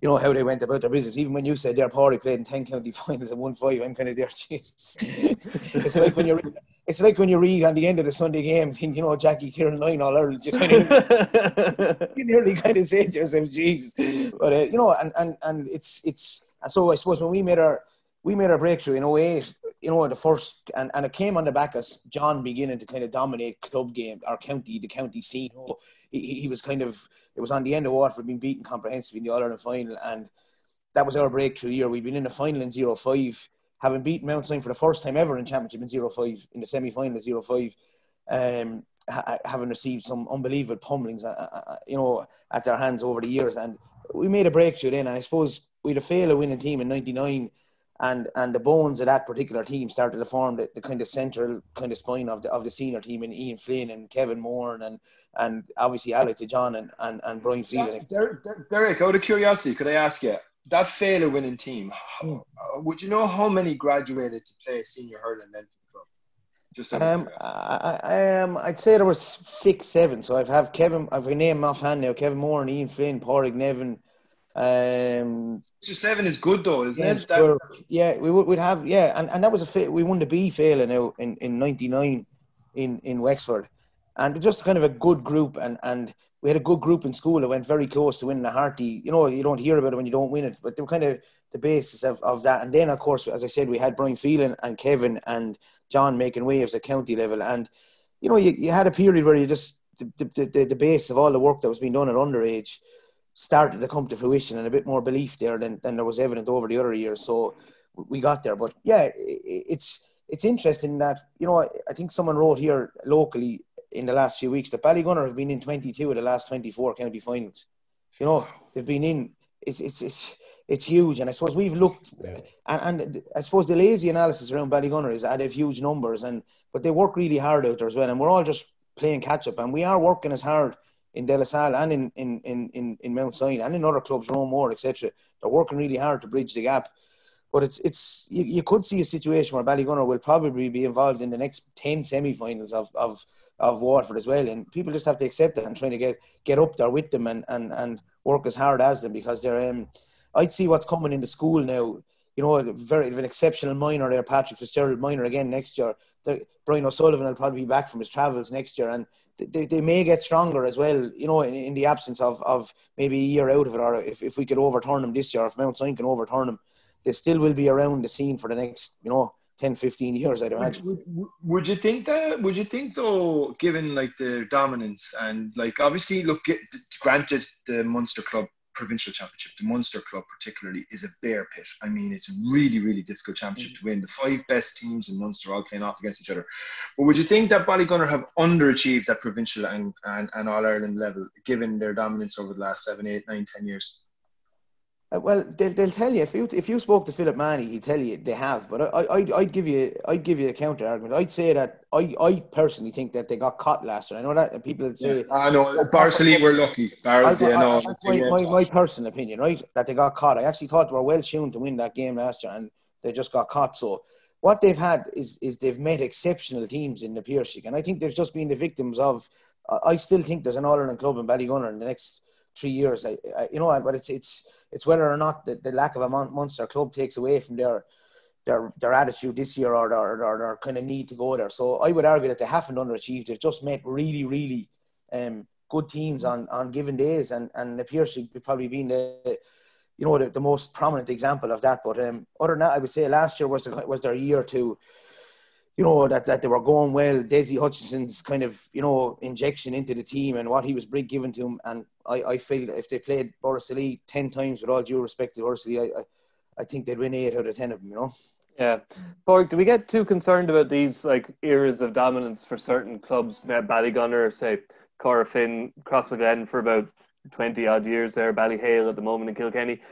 You know how they went about their business. Even when you said their party played in ten county finals and won five, I'm kind of there. Jesus, it's like when you it's like when you read on the end of the Sunday game, think you know Jackie Kieran nine all Ireland, you kind of you nearly kind of say to yourself, Jesus. But uh, you know, and and and it's it's and so I suppose when we made our we made our breakthrough in 08 you know, the first, and, and it came on the back of John beginning to kind of dominate club game, our county, the county scene. He, he was kind of, it was on the end of Waterford being beaten comprehensively in the All Ireland final, and that was our breakthrough year. We'd been in the final in 05, having beaten Mount Sion for the first time ever in Championship in 05, in the semi final in 05. Um, ha- having received some unbelievable pummelings, uh, uh, uh, you know, at their hands over the years, and we made a breakthrough then. And I suppose we'd have féile winning team in '99 and and the bones of that particular team started to form the, the kind of central kind of spine of the of the senior team in Ian Flynn and Kevin Moore and and obviously Alec John and, and, and Brian Field. Derek, Derek, out of curiosity, could I ask you that féile winning team? Hmm. Would you know how many graduated to play senior hurling then? Just um, I, I, um, I'd say there was six, seven. So I've have Kevin. I've a name offhand now. Kevin Moore and Ian Flynn, Pádraig Nevin, um, Six seven is good though, isn't it? That... Yeah, we would we'd have yeah, and, and that was a fit. We won the B féile out in in '99 in in Wexford, and just kind of a good group, and and we had a good group in school that went very close to winning the Harty. You know, you don't hear about it when you don't win it, but they were kind of the basis of, of that. And then, of course, as I said, we had Brian Phelan and Kevin and John making waves at county level, and you know, you, you had a period where you just the, the, the, the base of all the work that was being done at underage started to come to fruition and a bit more belief there than, than there was evident over the other years. So we got there. But yeah, it's it's interesting that, you know, I think someone wrote here locally in the last few weeks that Ballygunner have been in 22 of the last 24 county finals. You know, they've been in, it's, it's, it's, it's huge. And I suppose we've looked, yeah. and, and, I suppose the lazy analysis around Ballygunner is that they have huge numbers, and but they work really hard out there as well. And we're all just playing catch up, and we are working as hard in De La Salle and in, in, in, in, in Mount Sion and in other clubs, Roanmore, etc. They're working really hard to bridge the gap. But it's it's you, you could see a situation where Ballygunner will probably be involved in the next ten semi-finals of, of of Waterford as well, and people just have to accept that and trying to get get up there with them and and, and work as hard as them because they're um, I'd see what's coming in the school now. You know, very an exceptional minor there, Patrick Fitzgerald minor again next year. Brian O'Sullivan will probably be back from his travels next year, and they, they may get stronger as well, you know, in, in, the absence of, of maybe a year out of it, or if, if we could overturn them this year, if Mount Sion can overturn them, they still will be around the scene for the next, you know, 10, 15 years, I'd imagine. Would, would, would, you think that, would you think though, given like the dominance and like obviously, look, granted the Munster club provincial championship, the Munster Club particularly, is a bear pit. I mean, it's a really, really difficult championship mm-hmm. to win. The five best teams in Munster all playing off against each other. But would you think that Ballygunner have underachieved that provincial and, and, and All Ireland level, given their dominance over the last seven, eight, nine, ten years? Uh, well, they'll, they'll tell you if you if you spoke to Philip Mahony, he'd tell you they have. But I, I I'd give you I'd give you a counter argument. I'd say that I, I personally think that they got caught last year. I know that people would say yeah, I know Barcelona were lucky. Bar- I, yeah, no, that's my, my, my, personal opinion, right? That they got caught. I actually thought they were well tuned to win that game last year, and they just got caught. So what they've had is is they've met exceptional teams in the Piarsaigh, and I think they've just been the victims of. I still think there's an All Ireland club in Ballygunner in the next three years. I, I, you know, but it's it's it's whether or not the, the lack of a Munster club takes away from their their their attitude this year or their, their, their kind of need to go there. So I would argue that they haven't underachieved. They've just met really really um, good teams on on given days, and and appears to be probably been the you know the, the most prominent example of that. But um, other than that, I would say last year was the, was their year to you know, that, that they were going well. Dessie Hutchinson's kind of, you know, injection into the team and what he was given to him. And I, I feel if they played Borrisoleigh 10 times, with all due respect to Borrisoleigh, I, I, I think they'd win 8 out of 10 of them, you know. Yeah. Borg, do we get too concerned about these like eras of dominance for certain clubs? Now, Ballygunner, say, Corofin, Crossmaglen for about 20 odd years there, Ballyhale at the moment in Kilkenny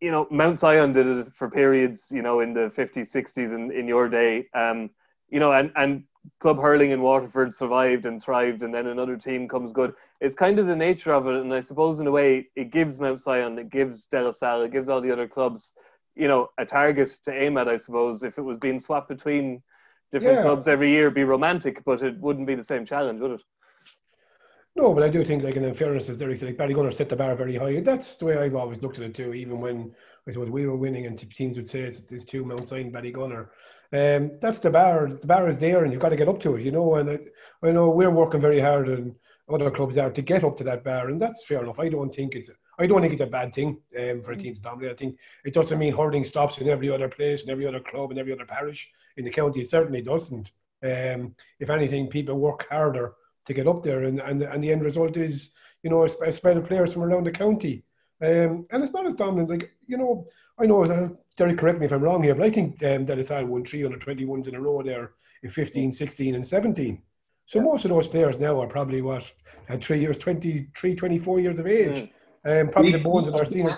you know, Mount Sion did it for periods, you know, in the 50s, 60s, and in your day. Um, you know, and, and club hurling in Waterford survived and thrived, and then another team comes good. It's kind of the nature of it, and I suppose in a way it gives Mount Sion, it gives De La Salle, it gives all the other clubs, you know, a target to aim at. I suppose if it was being swapped between different yeah. clubs every year, be romantic, but it wouldn't be the same challenge, would it? No, but I do think, like, in fairness, as Derek said, like, Ballygunner set the bar very high. And that's the way I've always looked at it too, even when I suppose we were winning and teams would say it's, it's two Mount Sion, Ballygunner. Um, that's the bar. The bar is there, and you've got to get up to it, you know. And I, I know we're working very hard, and other clubs are to get up to that bar, and that's fair enough. I don't think it's. I don't think it's a bad thing um, for a team to dominate. I think it doesn't mean hurling stops in every other place, in every other club, in every other parish in the county. It certainly doesn't. Um, if anything, people work harder to get up there, and, and, and the end result is, you know, a, spread of players from around the county. Um, and it's not as dominant. Like you know, I know. Uh, Derek, correct me if I'm wrong here, but I think um, De La won three under 21s in a row there in 15, 16, and 17. So yeah. most of those players now are probably what had three years, 23, 24 years of age. Mm. Um, probably the bones of our senior.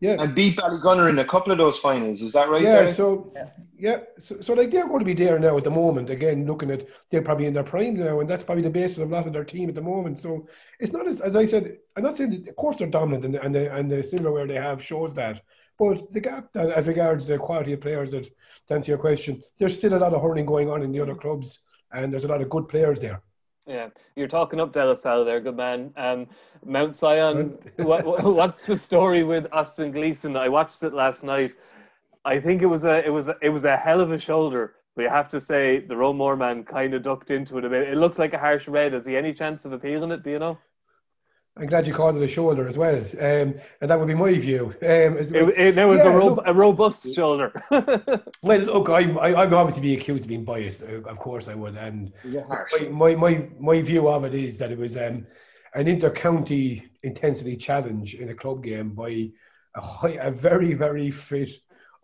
Yeah. And beat Ballygunner in a couple of those finals. Is that right? Yeah, Derek? so yeah, so, so like they're going to be there now at the moment. Again, looking at they're probably in their prime now, and that's probably the basis of a lot of their team at the moment. So it's not as as I said. I'm not saying that, of course they're dominant, and the, and the and the silverware they have shows that. But the gap that, as regards the quality of players, that to answer your question, there's still a lot of hurling going on in the other clubs, and there's a lot of good players there. Yeah, you're talking up De La Salle there, good man. Um, Mount Sion, what, what's the story with Austin Gleeson? I watched it last night. I think it was a it was a, it was a hell of a shoulder, but you have to say the Roe man kind of ducked into it a bit. It looked like a harsh red. Is he any chance of appealing it? Do you know? I'm glad you called it a shoulder as well, um, and that would be my view. Um, it, it, there was yeah, a, ro- look, a robust shoulder. well, look, I'm I, I'm obviously be accused of being biased. uh, Of course, I would. And my, my my my view of it is that it was um, an inter-county intensity challenge in a club game by a, high, a very very fit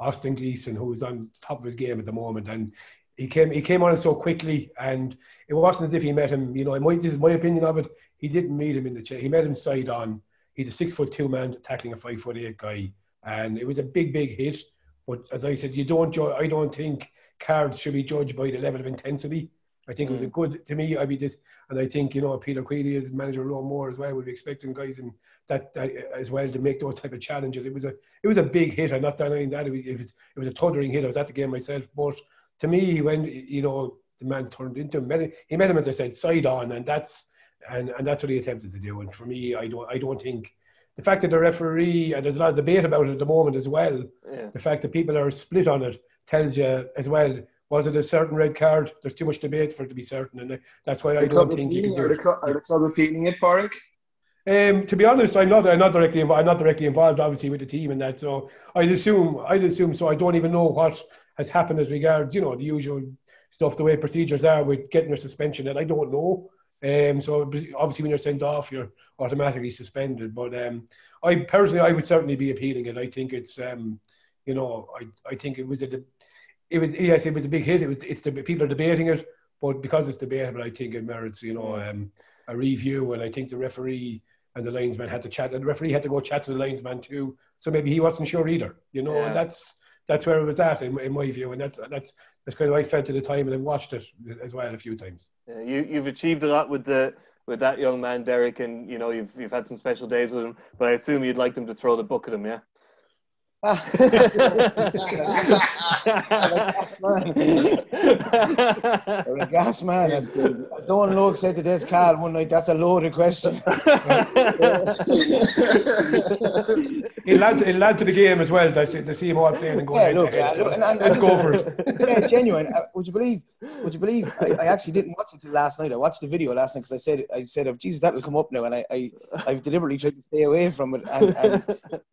Austin Gleeson, who was on top of his game at the moment, and he came he came on so quickly, and it wasn't as if he met him. You know, my, this is my opinion of it. He didn't meet him in the chair. He met him side on. He's a six foot two man tackling a five foot eight guy, and it was a big big hit. But as I said, you don't. Ju- I don't think cards should be judged by the level of intensity. I think it was a mm. good to me. I be this, and I think you know Peter Queally as manager of Roanmore as well. We'll be expecting guys in that, that as well to make those type of challenges. It was a it was a big hit. I'm not denying that. It was it was, it was a thundering hit. I was at the game myself, but to me, when you know the man turned into him, he met him as I said side on, and that's and and that's what he attempted to do. And for me, I don't I don't think the fact that the referee and there's a lot of debate about it at the moment as well. Yeah. The fact that people are split on it tells you as well. Was it a certain red card? There's too much debate for it to be certain, and that's why I The club don't think you appealing- can are do the it. club, are the club appealing it, Park? Um, to be honest, I'm not. I'm not directly involved. I'm not directly involved, obviously, with the team and that. So I'd assume. I'd assume. So I don't even know what has happened as regards, you know, the usual stuff, the way procedures are with getting a suspension. And I don't know. Um, so obviously, when you're sent off, you're automatically suspended. But um, I personally, I would certainly be appealing it. I think it's, um, you know, I I think it was a, it was yes, it was a big hit. It was. It's the people are debating it, but because it's debatable, I think it merits, you know, um, a review. And I think the referee and the linesman had to chat, and the referee had to go chat to the linesman too. So maybe he wasn't sure either, you know. Yeah. And that's that's where it was at in, in my view, and that's that's that's kind of I felt at the time, and I've watched it as well a few times. Yeah, you you've achieved a lot with the with that young man, Derek, and you know you've you've had some special days with him. But I assume you'd like them to throw the book at him, yeah. Ah. gas man. A gas man. As, as Don Logue said to Des Cahill one night, that's a loaded question. He'll add, to, he'll add to the game as well. To see, to see him all playing and going Yeah, look, yeah, look, and- and let's go for it. yeah, genuine. Uh, would you believe? Would you believe? I, I actually didn't watch it till last night. I watched the video last night because I said, I said, oh, Jesus, that'll come up now, and I, I, I've deliberately tried to stay away from it. And, and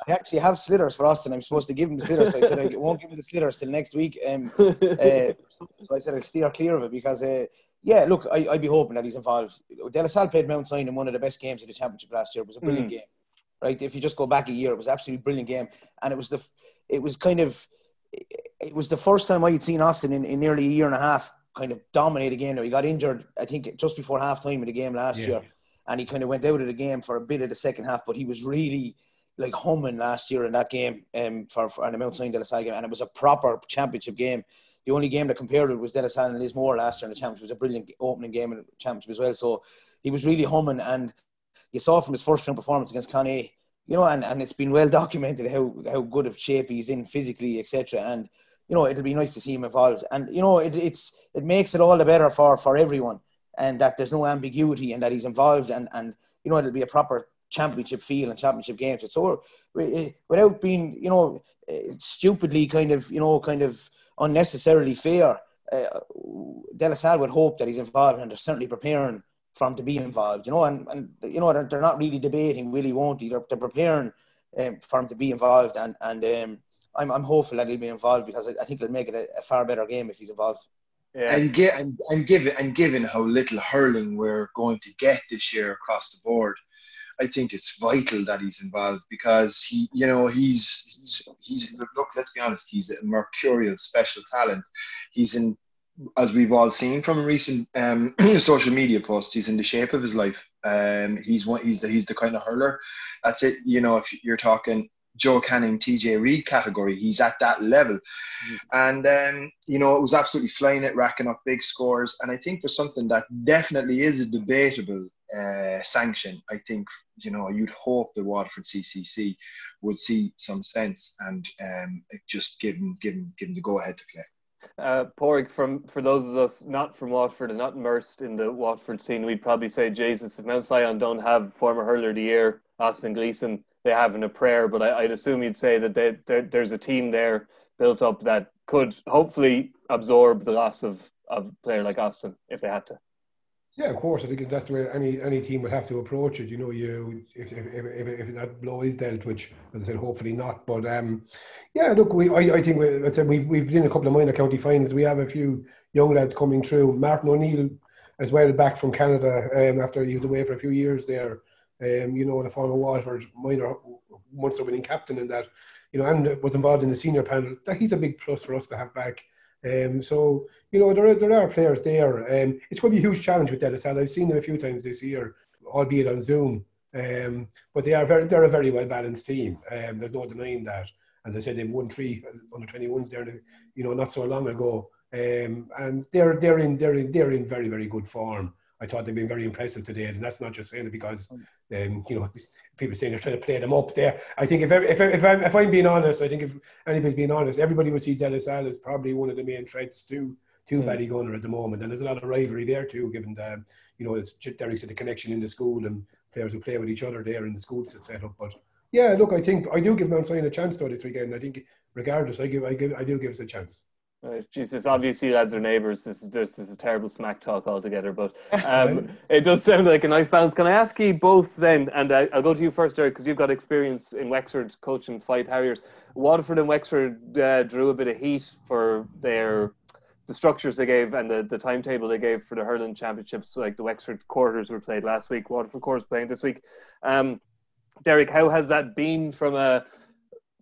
I actually have sliotars for Austin. I'm supposed to give him the sliotars, so I said I won't give him the sliotars till next week. Um, uh, so I said I'll steer clear of it because, uh, yeah, look, I, I'd be hoping that he's involved. De La Salle played Mount Sion in one of the best games of the championship last year. It was a brilliant game, right? If you just go back a year, it was absolutely brilliant game, and it was the, it was kind of, it was the first time I had seen Austin in, in nearly a year and a half kind of dominate a game. Now he got injured, I think, just before half time in the game last Yeah. year, and he kind of went out of the game for a bit of the second half, but he was really like humming last year in that game um, for, for an Mount Sion De La Salle game, and it was a proper championship game. The only game that compared it was De La Salle and Lismore last year in the championship. It was a brilliant opening game in the championship as well. So he was really humming, and you saw from his first round performance against Conne, you know, and, and it's been well documented how, how good of shape he's in physically, etc. And you know, it'll be nice to see him involved, and you know, it, it's it makes it all the better for for everyone, and that there's no ambiguity, and that he's involved, and and you know, it'll be a proper championship feel and championship games. So we- without being, you know, eh, stupidly kind of, you know, kind of unnecessarily fair, uh, De La Salle would hope that he's involved, and they're certainly preparing for him to be involved, you know, and, and you know, they're, they're not really debating will he, won't he, they're, they're preparing um, for him to be involved, and, and um, I'm, I'm hopeful that he'll be involved because I, I think it'll make it a, a far better game if he's involved. yeah. And, get, and, and, given, and given how little hurling we're going to get this year across the board, I think it's vital that he's involved because he, you know, he's he's he's look. Let's be honest, he's a mercurial special talent. He's in, as we've all seen from recent um, social media posts, he's in the shape of his life. Um, he's one. He's the he's the kind of hurler. That's it. You know, if you're talking Joe Canning, TJ Reid category. He's at that level. Mm-hmm. And, um, you know, it was absolutely flying it, racking up big scores. And I think for something that definitely is a debatable uh, sanction, I think, you know, you'd hope the Waterford CCC would see some sense and um, just give him, give him, give him the go ahead to play. Uh, from for those of us not from Watford and not immersed in the Watford scene, we'd probably say, Jesus, if Mount Sion don't have former hurler of the year, Austin Gleeson, they have in a prayer. But I, would assume you'd say that they, there's a team there built up that could hopefully absorb the loss of, of a player like Austin if they had to. Yeah, of course. I think that's the way any any team would have to approach it. You know, you if if, if, if that blow is dealt, which as I said, hopefully not. But um, yeah, look, we I, I think we, let's say we've we've been in a couple of minor county finals. We have a few young lads coming through. Martin O'Neill as well back from Canada um, after he was away for a few years there. Um, you know, in a former Waterford minor Munster winning captain in that, you know, and was involved in the senior panel. That he's a big plus for us to have back. Um, so you know there are, there are players there. Um, it's going to be a huge challenge with De La Salle. I've seen them a few times this year, albeit on Zoom. Um, but they are very they're a very well balanced team. Um, there's no denying that. As I said, they've won three under 21s there, you know, not so long ago. Um, and they're they're in they're in they're in very very good form. I thought they've been very impressive today, and that's not just saying it because um, you know people saying they're trying to play them up there. I think if if if I'm, if I'm being honest, I think if anybody's being honest, everybody would see De La Salle as probably one of the main threats to to mm. Ballygunner at the moment, and there's a lot of rivalry there too, given the you know as Derek said the connection in the school and players who play with each other there in the school set up. But yeah, look, I think I do give Mount Sion a chance though this weekend. I think regardless, I give I give I do give us a chance. Right. Jesus, obviously lads are neighbours. This is this, this is a terrible smack talk altogether, but um, it does sound like a nice balance. Can I ask you both then? And I, will go to you first, Derek, because you've got experience in Wexford coaching Faythe Harriers. Waterford and Wexford uh, drew a bit of heat for their the structures they gave and the, the timetable they gave for the hurling championships. Like the Wexford quarters were played last week, Waterford quarters playing this week. Um, Derek, how has that been from a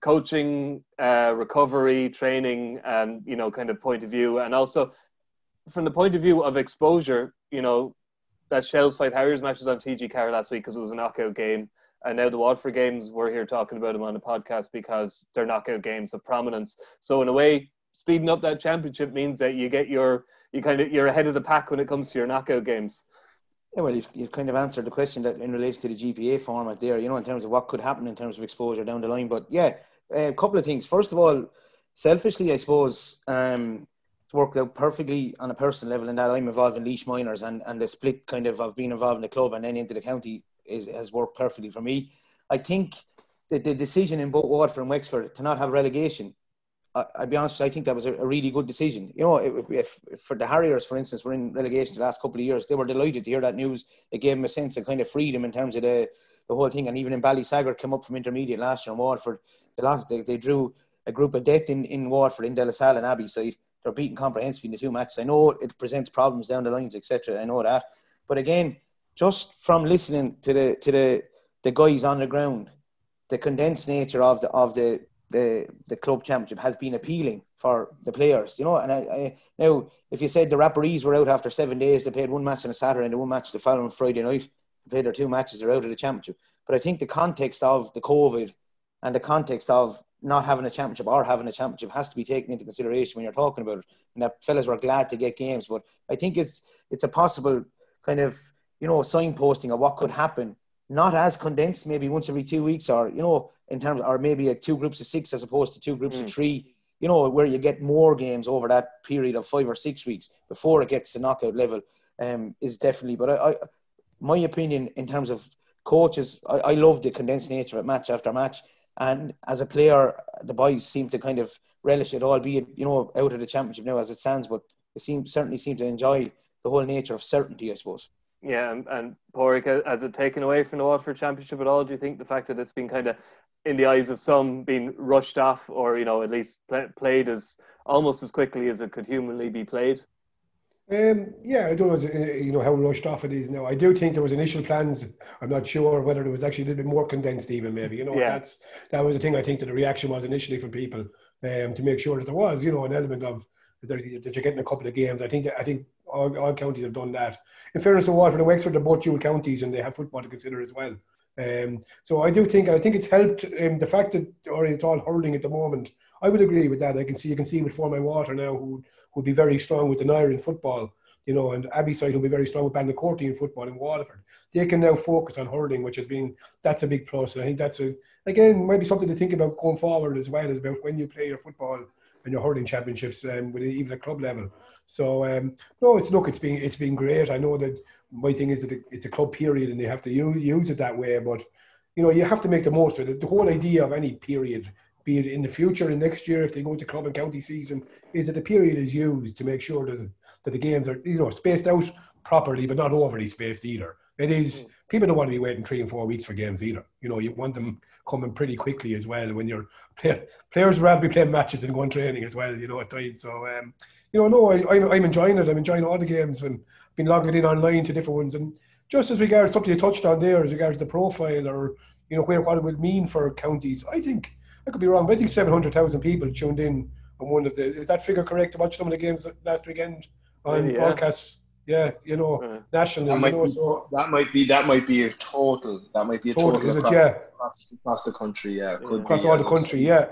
coaching, uh, recovery, training, and you know, kind of point of view, and also from the point of view of exposure, you know, that Shells Faythe Harriers matches on TG Car last week because it was a knockout game, and now the Waterford games we're here talking about them on the podcast because they're knockout games of prominence. So in a way, speeding up that championship means that you get your you kind of you're ahead of the pack when it comes to your knockout games. Yeah, well, you've, you've kind of answered the question that in relation to the GPA format there, you know, in terms of what could happen in terms of exposure down the line. But yeah, a couple of things. First of all, selfishly, I suppose um, it's worked out perfectly on a personal level in that I'm involved in Laois Minors and, and the split kind of of being involved in the club and then into the county is, has worked perfectly for me. I think that the decision in both Waterford and Wexford to not have relegation, I, I'll be honest, I think that was a, a really good decision. You know, if, if, if, for the Harriers, for instance, were in relegation the last couple of years, they were delighted to hear that news. It gave them a sense of kind of freedom in terms of the the whole thing. And even in Ballysaggart came up from intermediate last year in Waterford. They. They, they drew a group of death in, in Waterford in De La Salle and Abbey side. They're beaten comprehensively in the two matches. I know it presents problems down the lines, etc. I know that, but again, just from listening to the to the the guys on the ground, the condensed nature of the of the the, the club championship has been appealing for the players, you know. And I, I now, if you said the Rapparees were out after seven days, they played one match on a Saturday and one match the following Friday night They played their two matches, they're out of the championship. But I think the context of the COVID and the context of not having a championship or having a championship has to be taken into consideration when you're talking about it. And that fellas were glad to get games, but I think it's it's a possible kind of you know signposting of what could happen, not as condensed, maybe once every two weeks, or you know in terms, or maybe a two groups of six as opposed to two groups mm. of three. You know where you get more games over that period of five or six weeks before it gets to knockout level. Um, is definitely, but I, I my opinion in terms of coaches, I, I love the condensed nature of it match after match. And as a player, the boys seem to kind of relish it, All albeit you know out of the championship now as it stands. But they seem certainly seem to enjoy the whole nature of certainty, I suppose. Yeah, and, and Paraic, has it taken away from the Waterford Championship at all? Do you think the fact that it's been kind of, in the eyes of some, being rushed off, or you know, at least play, played as almost as quickly as it could humanly be played? Um, yeah, I don't know, uh, you know, how rushed off it is now. I do think there was initial plans. I'm not sure whether it was actually a little bit more condensed, even maybe. You know, yeah. that's that was the thing. I think that the reaction was initially from people um, to make sure that there was, you know, an element of that you're getting a couple of games. I think that I think all, all counties have done that. In fairness to Waterford and Wexford, they're both dual counties and they have football to consider as well. Um, so I do think I think it's helped um, the fact that or it's all hurling at the moment. I would agree with that. I can see you can see with Fourmilewater now who would be very strong with the in football, you know, and Abbeyside will be very strong with Ballinacourty in football in Waterford. They can now focus on hurling, which has been that's a big plus. And I think that's a again maybe something to think about going forward as well as about when you play your football and your hurling championships um, with even at club level. So um, no, it's look, it's been it's been great. I know that my thing is that it's a club period and they have to use, use it that way, but you know you have to make the most of it. The whole idea of any period, be it in the future and next year if they go to club and county season, is that the period is used to make sure that that the games are you know spaced out properly, but not overly spaced either. It is people don't want to be waiting three and four weeks for games either. You know, you want them coming pretty quickly as well. When you're play, players rather be playing matches and going training as well. You know, at times. So um, you know, no, I, I, I'm enjoying it. I'm enjoying all the games and I've been logging in online to different ones. And just as regards something you touched on there, as regards the profile or you know where what it would mean for counties, I think I could be wrong, but I think seven hundred thousand people tuned in on one of the. Is that figure correct to watch some of the games last weekend on yeah. broadcasts? Yeah, you know, yeah. nationally. That might, you know, be, so, that might be that might be a total. That might be a total, total across, it, yeah. across, across, the country. Yeah, Could across be, all yeah, the country. Yeah.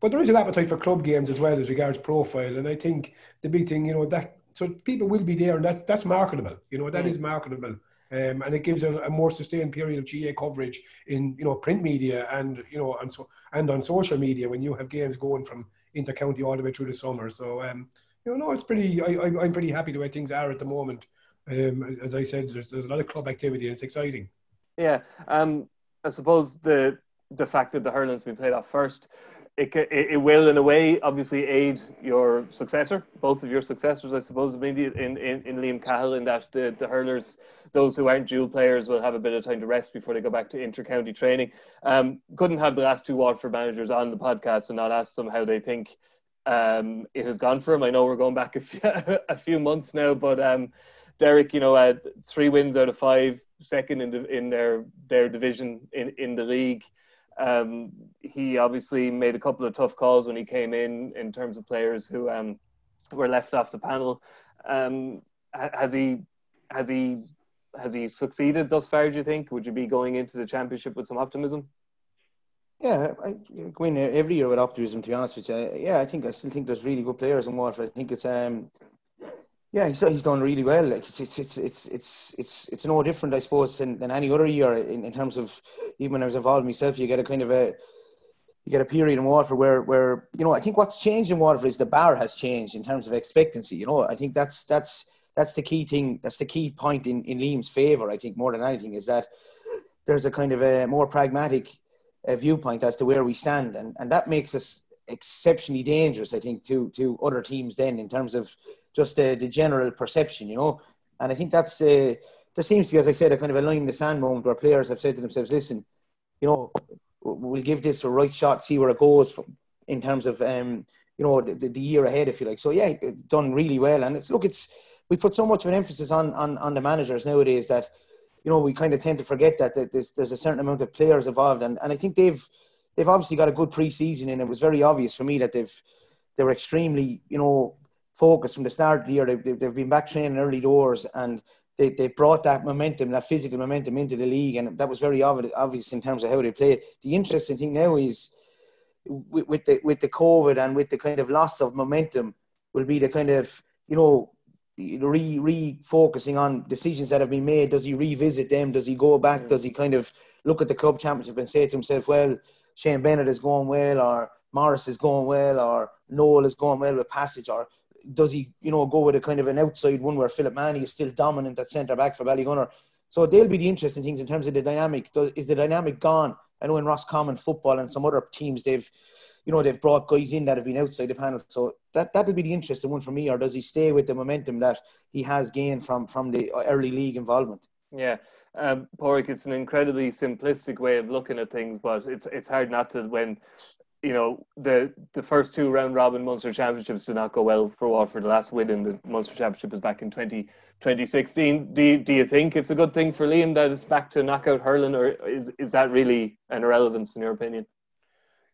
But there is an appetite for club games as well as regards profile, and I think the big thing, you know, that so people will be there, and that's that's marketable. You know, that mm. is marketable, um, and it gives a, a, more sustained period of GAA coverage in you know print media and you know and so and on social media when you have games going from intercounty all the way through the summer. So um, you know, no, it's pretty. I, I I'm pretty happy the way things are at the moment. Um, as I said, there's there's a lot of club activity and it's exciting. Yeah, um, I suppose the the fact that the hurling's been played off first it, it will, in a way, obviously aid your successor, both of your successors, I suppose, maybe in, in, in Liam Cahill, in that the, the hurlers, those who aren't dual players, will have a bit of time to rest before they go back to inter-county training. Um, couldn't have the last two Waterford managers on the podcast and not ask them how they think um, it has gone for him. I know we're going back a few, a few months now, but um, Derek, you know, had three wins out of five, second in, the, in their their division in, in the league. Um, he obviously made a couple of tough calls when he came in, in terms of players who um, were left off the panel. Um, has he has he has he succeeded thus far? Do you think? Would you be going into the championship with some optimism? Yeah, I go every year with optimism. To be honest with you, yeah, I think I still think there's really good players in Waterford. I think it's um, yeah, he's, he's done really well. Like it's it's it's it's it's it's, it's no different, I suppose, than, than any other year in, in terms of even when I was involved myself. You get a kind of a you get a period in Waterford where where you know I think what's changed in Waterford is the bar has changed in terms of expectancy. You know, I think that's that's that's the key thing. That's the key point in in Liam's favour. I think more than anything is that there's a kind of a more pragmatic uh, viewpoint as to where we stand, and and that makes us exceptionally dangerous. I think to to other teams then in terms of just uh, the general perception, you know. And I think that's uh, there seems to be, as I said, a kind of a line in the sand moment where players have said to themselves, "Listen, you know, we'll give this a right shot, see where it goes from, in terms of um, you know the, the year ahead, if you like." So yeah, done really well, and it's look, it's we put so much of an emphasis on on, on the managers nowadays that you know we kind of tend to forget that, that there's there's a certain amount of players involved, and and I think they've they've obviously got a good pre-season, and it was very obvious for me that they've they were extremely you know focus from the start of the year. They've, they've been back training early doors and they, they brought that momentum, that physical momentum into the league. And that was very obvious in terms of how they play. The interesting thing now is with, with the, with the COVID and with the kind of loss of momentum will be the kind of, you know, re refocusing on decisions that have been made. Does he revisit them? Does he go back? Hmm. Does he kind of look at the club championship and say to himself, well, Shane Bennett is going well, or Maurice is going well, or Noel is going well with passage, or does he, you know, go with a kind of an outside one where Philip Mahony is still dominant at centre back for Ballygunner? So they'll be the interesting things in terms of the dynamic. Does, is the dynamic gone? I know in Roscommon football and some other teams they've, you know, they've brought guys in that have been outside the panel. So that that'll be the interesting one for me. Or does he stay with the momentum that he has gained from from the early league involvement? Yeah. Um, it's an incredibly simplistic way of looking at things, but it's it's hard not to when you know, the the first two round robin Munster championships did not go well for Waterford. The last win in the Munster championship was back in 20, 2016. Do you, do you think it's a good thing for Liam that it's back to knockout hurling, or is is that really an irrelevance in your opinion?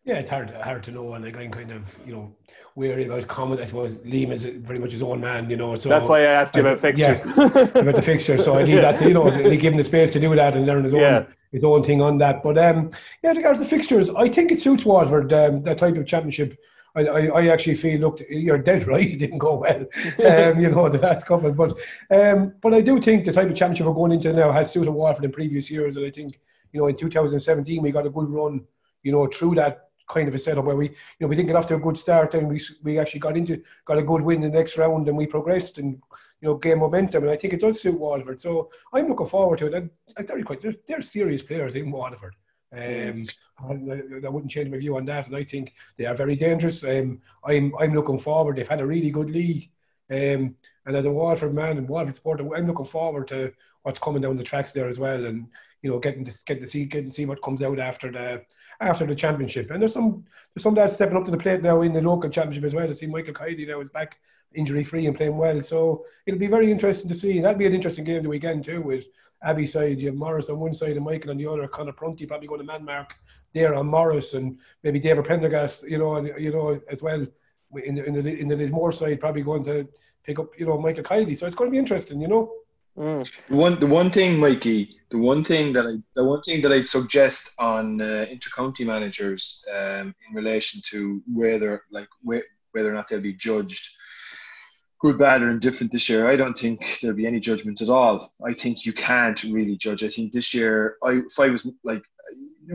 Yeah, it's hard hard to know, and I'm kind of you know wary about comment. I suppose Liam is very much his own man, you know. So that's why I asked you about fixtures. Yeah, about the fixture. So I leave yeah. that to you know, they give him the space to do that and learn his own his own thing on that. But um, yeah, regards the fixtures, I think it suits Waterford um, that type of championship. I, I, I, actually feel look, you're dead right. It didn't go well, um, you know, the last couple. But um, but I do think the type of championship we're going into now has suited Waterford in previous years, and I think you know in 2017 we got a good run, you know, through that kind of a setup where we, you know, we didn't get off to a good start and we we actually got into got a good win in the next round and we progressed and you know gain momentum and I think it does suit Waterford. So I'm looking forward to it. And I very quite they're, they're serious players in Waterford. Um, I, wouldn't change my view on that, and I think they are very dangerous. Um, I'm I'm looking forward. They've had a really good league, um, and as a Waterford man and Waterford supporter, I'm looking forward to what's coming down the tracks there as well, and you know getting to get to see getting to see what comes out after the after the championship. And there's some there's some lads stepping up to the plate now in the local championship as well. I see Michael Kiely now is back injury free and playing well, so it'll be very interesting to see. That'll be an interesting game the weekend too with Abbey side, you have Maurice on one side and Michael on the other. Conor Prunty probably going to man mark there on Maurice and maybe David Prendergast, you know, and, you know as well in the in the in the Lismore side probably going to pick up you know Michael Kiely. So it's going to be interesting, you know. Mm. The one, the one thing, Mikey, the one thing that I, the one thing that I'd suggest on uh, intercounty managers um, in relation to whether, like, wh- whether or not they'll be judged good, bad, or indifferent this year. I don't think there'll be any judgment at all. I think you can't really judge. I think this year, I if I was like,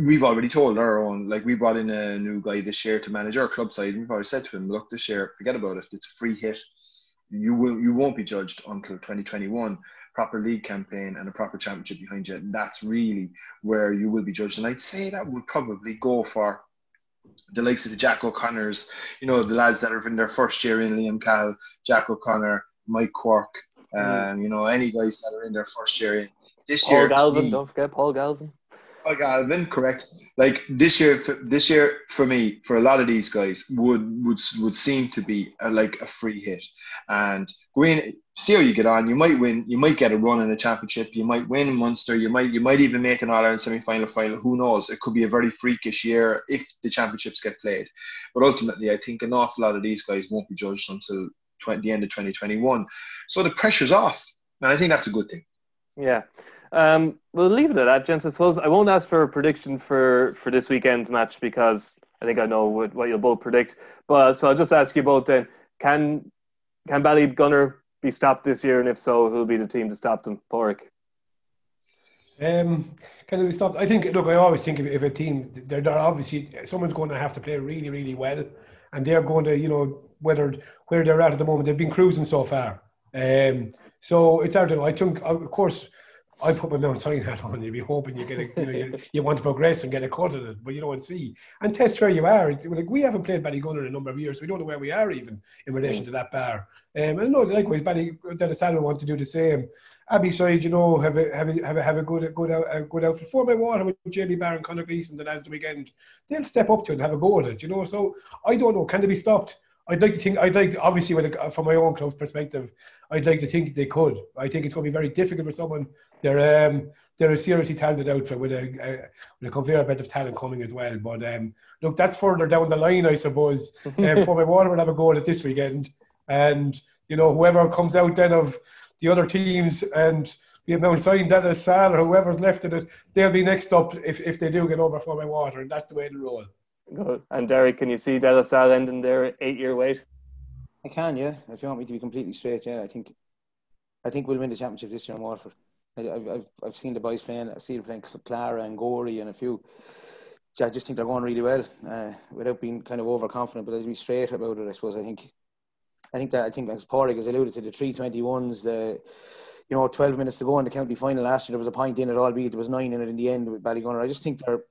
we've already told our own, like we brought in a new guy this year to manage our club side. We've already said to him, look, this year, forget about it. It's a free hit. You will, you won't be judged until 2021. Proper league campaign and a proper championship behind you. And that's really where you will be judged. And I'd say that would probably go for the likes of the Jack O'Connors, you know, the lads that are in their first year in Liam Cahill, Jack O'Connor, Mike Quirke, mm. um, you know, any guys that are in their first year in. This Paul year, Galvin, me, don't forget Paul Galvin. Paul Galvin, correct. Like this year, this year for me, for a lot of these guys, would would would seem to be a, like a free hit, and going see how you get on. You might win. You might get a run in the championship. You might win Munster. You might you might even make an Ireland semi final. Who knows? It could be a very freakish year if the championships get played. But ultimately, I think an awful lot of these guys won't be judged until 20, the end of 2021. So the pressure's off, and I think that's a good thing. Yeah. Um, we'll leave it at that, gents. I suppose I won't ask for a prediction for, for this weekend's match because I think I know what, what you'll both predict. But so I'll just ask you both then: Can can Ballygunner be stopped this year, and if so, who'll be the team to stop them? Paraic. Um, can be stopped? I think. Look, I always think if, if a team, they're, they're, obviously someone's going to have to play really, really well, and they're going to, you know, whether where they're at at the moment, they've been cruising so far. Um, so it's hard to. I think, of course, I put my Mount Sion hat on. You'd be hoping you get a, you know, you, you, want to progress and get a cut at it, but you don't see and test where you are. Like we haven't played Ballygunner in a number of years, so we don't know where we are even in relation to that bar. Um, and no, likewise, Bally Salmon want to do the same. Abbey side, you know, have a have a have a, have a good a good a good outfit. Fourmilewater with JB Barr and Conor Gleeson the last weekend. They'll step up to it and have a go at it, you know. So I don't know, can they be stopped? I'd like to think. I'd like, to, obviously, with a, from my own club's perspective, I'd like to think they could. I think it's going to be very difficult for someone. They're um, they're a seriously talented outfit with a, a with a conveyor belt of talent coming as well. But um, look, that's further down the line, I suppose. um, Fourmilewater will have a go at this weekend, and you know whoever comes out then of the other teams and we have now signed De La Salle or whoever's left in it, they'll be next up if, if they do get over Fourmilewater, and that's the way to roll. Good. And Derek, can you see De La Salle ending their eight-year wait? I can, yeah. If you want me to be completely straight, yeah. I think, I think we'll win the championship this year in Waterford. I, have I've, I've seen the boys playing. I've seen them playing Clara and Gorey and a few. I just think they're going really well, uh, without being kind of overconfident. But I'll be straight about it. I suppose I think, I think that I think as Paraic has alluded to the three twenty ones, the you know, 12 minutes to go in the county final last year, there was a point in it, all. albeit there was nine in it in the end with Ballygunner. I just think they're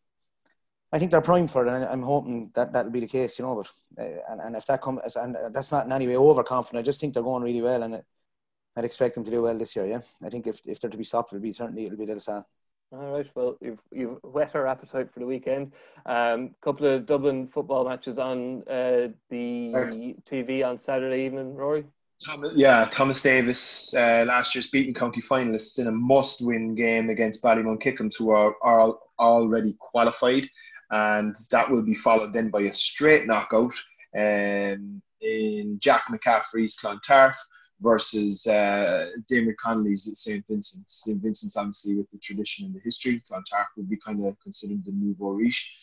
I think they're primed for it, and I'm hoping that that'll be the case, you know. But uh, and, and if that comes, and that's not in any way overconfident. I just think they're going really well, and I'd expect them to do well this year. Yeah, I think if if they're to be stopped, it'll be certainly it'll be Little Sal. All right. Well, you've you've whet our appetite for the weekend. A um, couple of Dublin football matches on uh, the TV on Saturday evening. Rory. Thomas, yeah, Thomas Davis, uh, last year's beaten county finalists in a must-win game against Ballymun Kickhams, who are, are already qualified and that will be followed then by a straight knockout um, in Jack McCaffrey's Clontarf versus uh, Diarmuid Connolly's at St. Vincent's. St. Vincent's obviously with the tradition and the history. Clontarf would be kind of considered the nouveau riche.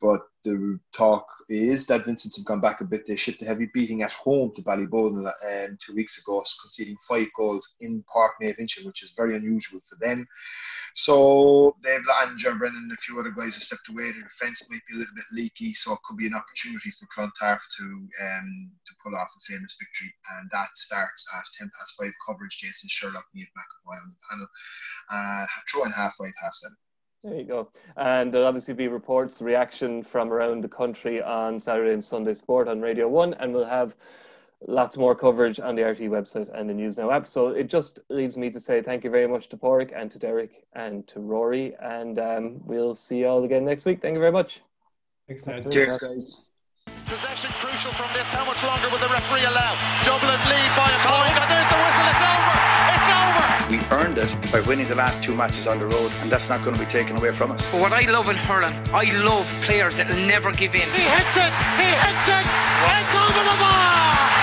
But the talk is that Vincent's have gone back a bit. They shipped a heavy beating at home to Ballyboden um, two weeks ago, conceding five goals in Park Navinchen, which is very unusual for them. So they've and John Brennan and a few other guys have stepped away. The defence might be a little bit leaky, so it could be an opportunity for Clontarf to um, to pull off a famous victory. And that starts at ten past five coverage. Jason Sherlock, Neil McAvoy on the panel. Uh, throw in half five, half seven. There you go. And there'll obviously be reports, reaction from around the country on Saturday and Sunday Sport on Radio 1, and we'll have lots more coverage on the RTÉ website and the News Now app. So it just leaves me to say thank you very much to Paraic and to Derek and to Rory, and um, we'll see you all again next week. Thank you very much. Thanks, Dan. Cheers, guys. Possession crucial from this. How much longer will the referee allow? Dublin lead by a point, and there's the whistle. It's over. It's over. We earned it by winning the last two matches on the road, and that's not going to be taken away from us. But what I love in hurling, I love players that never give in. He hits it. He hits it. It's over the bar. Holy Moses.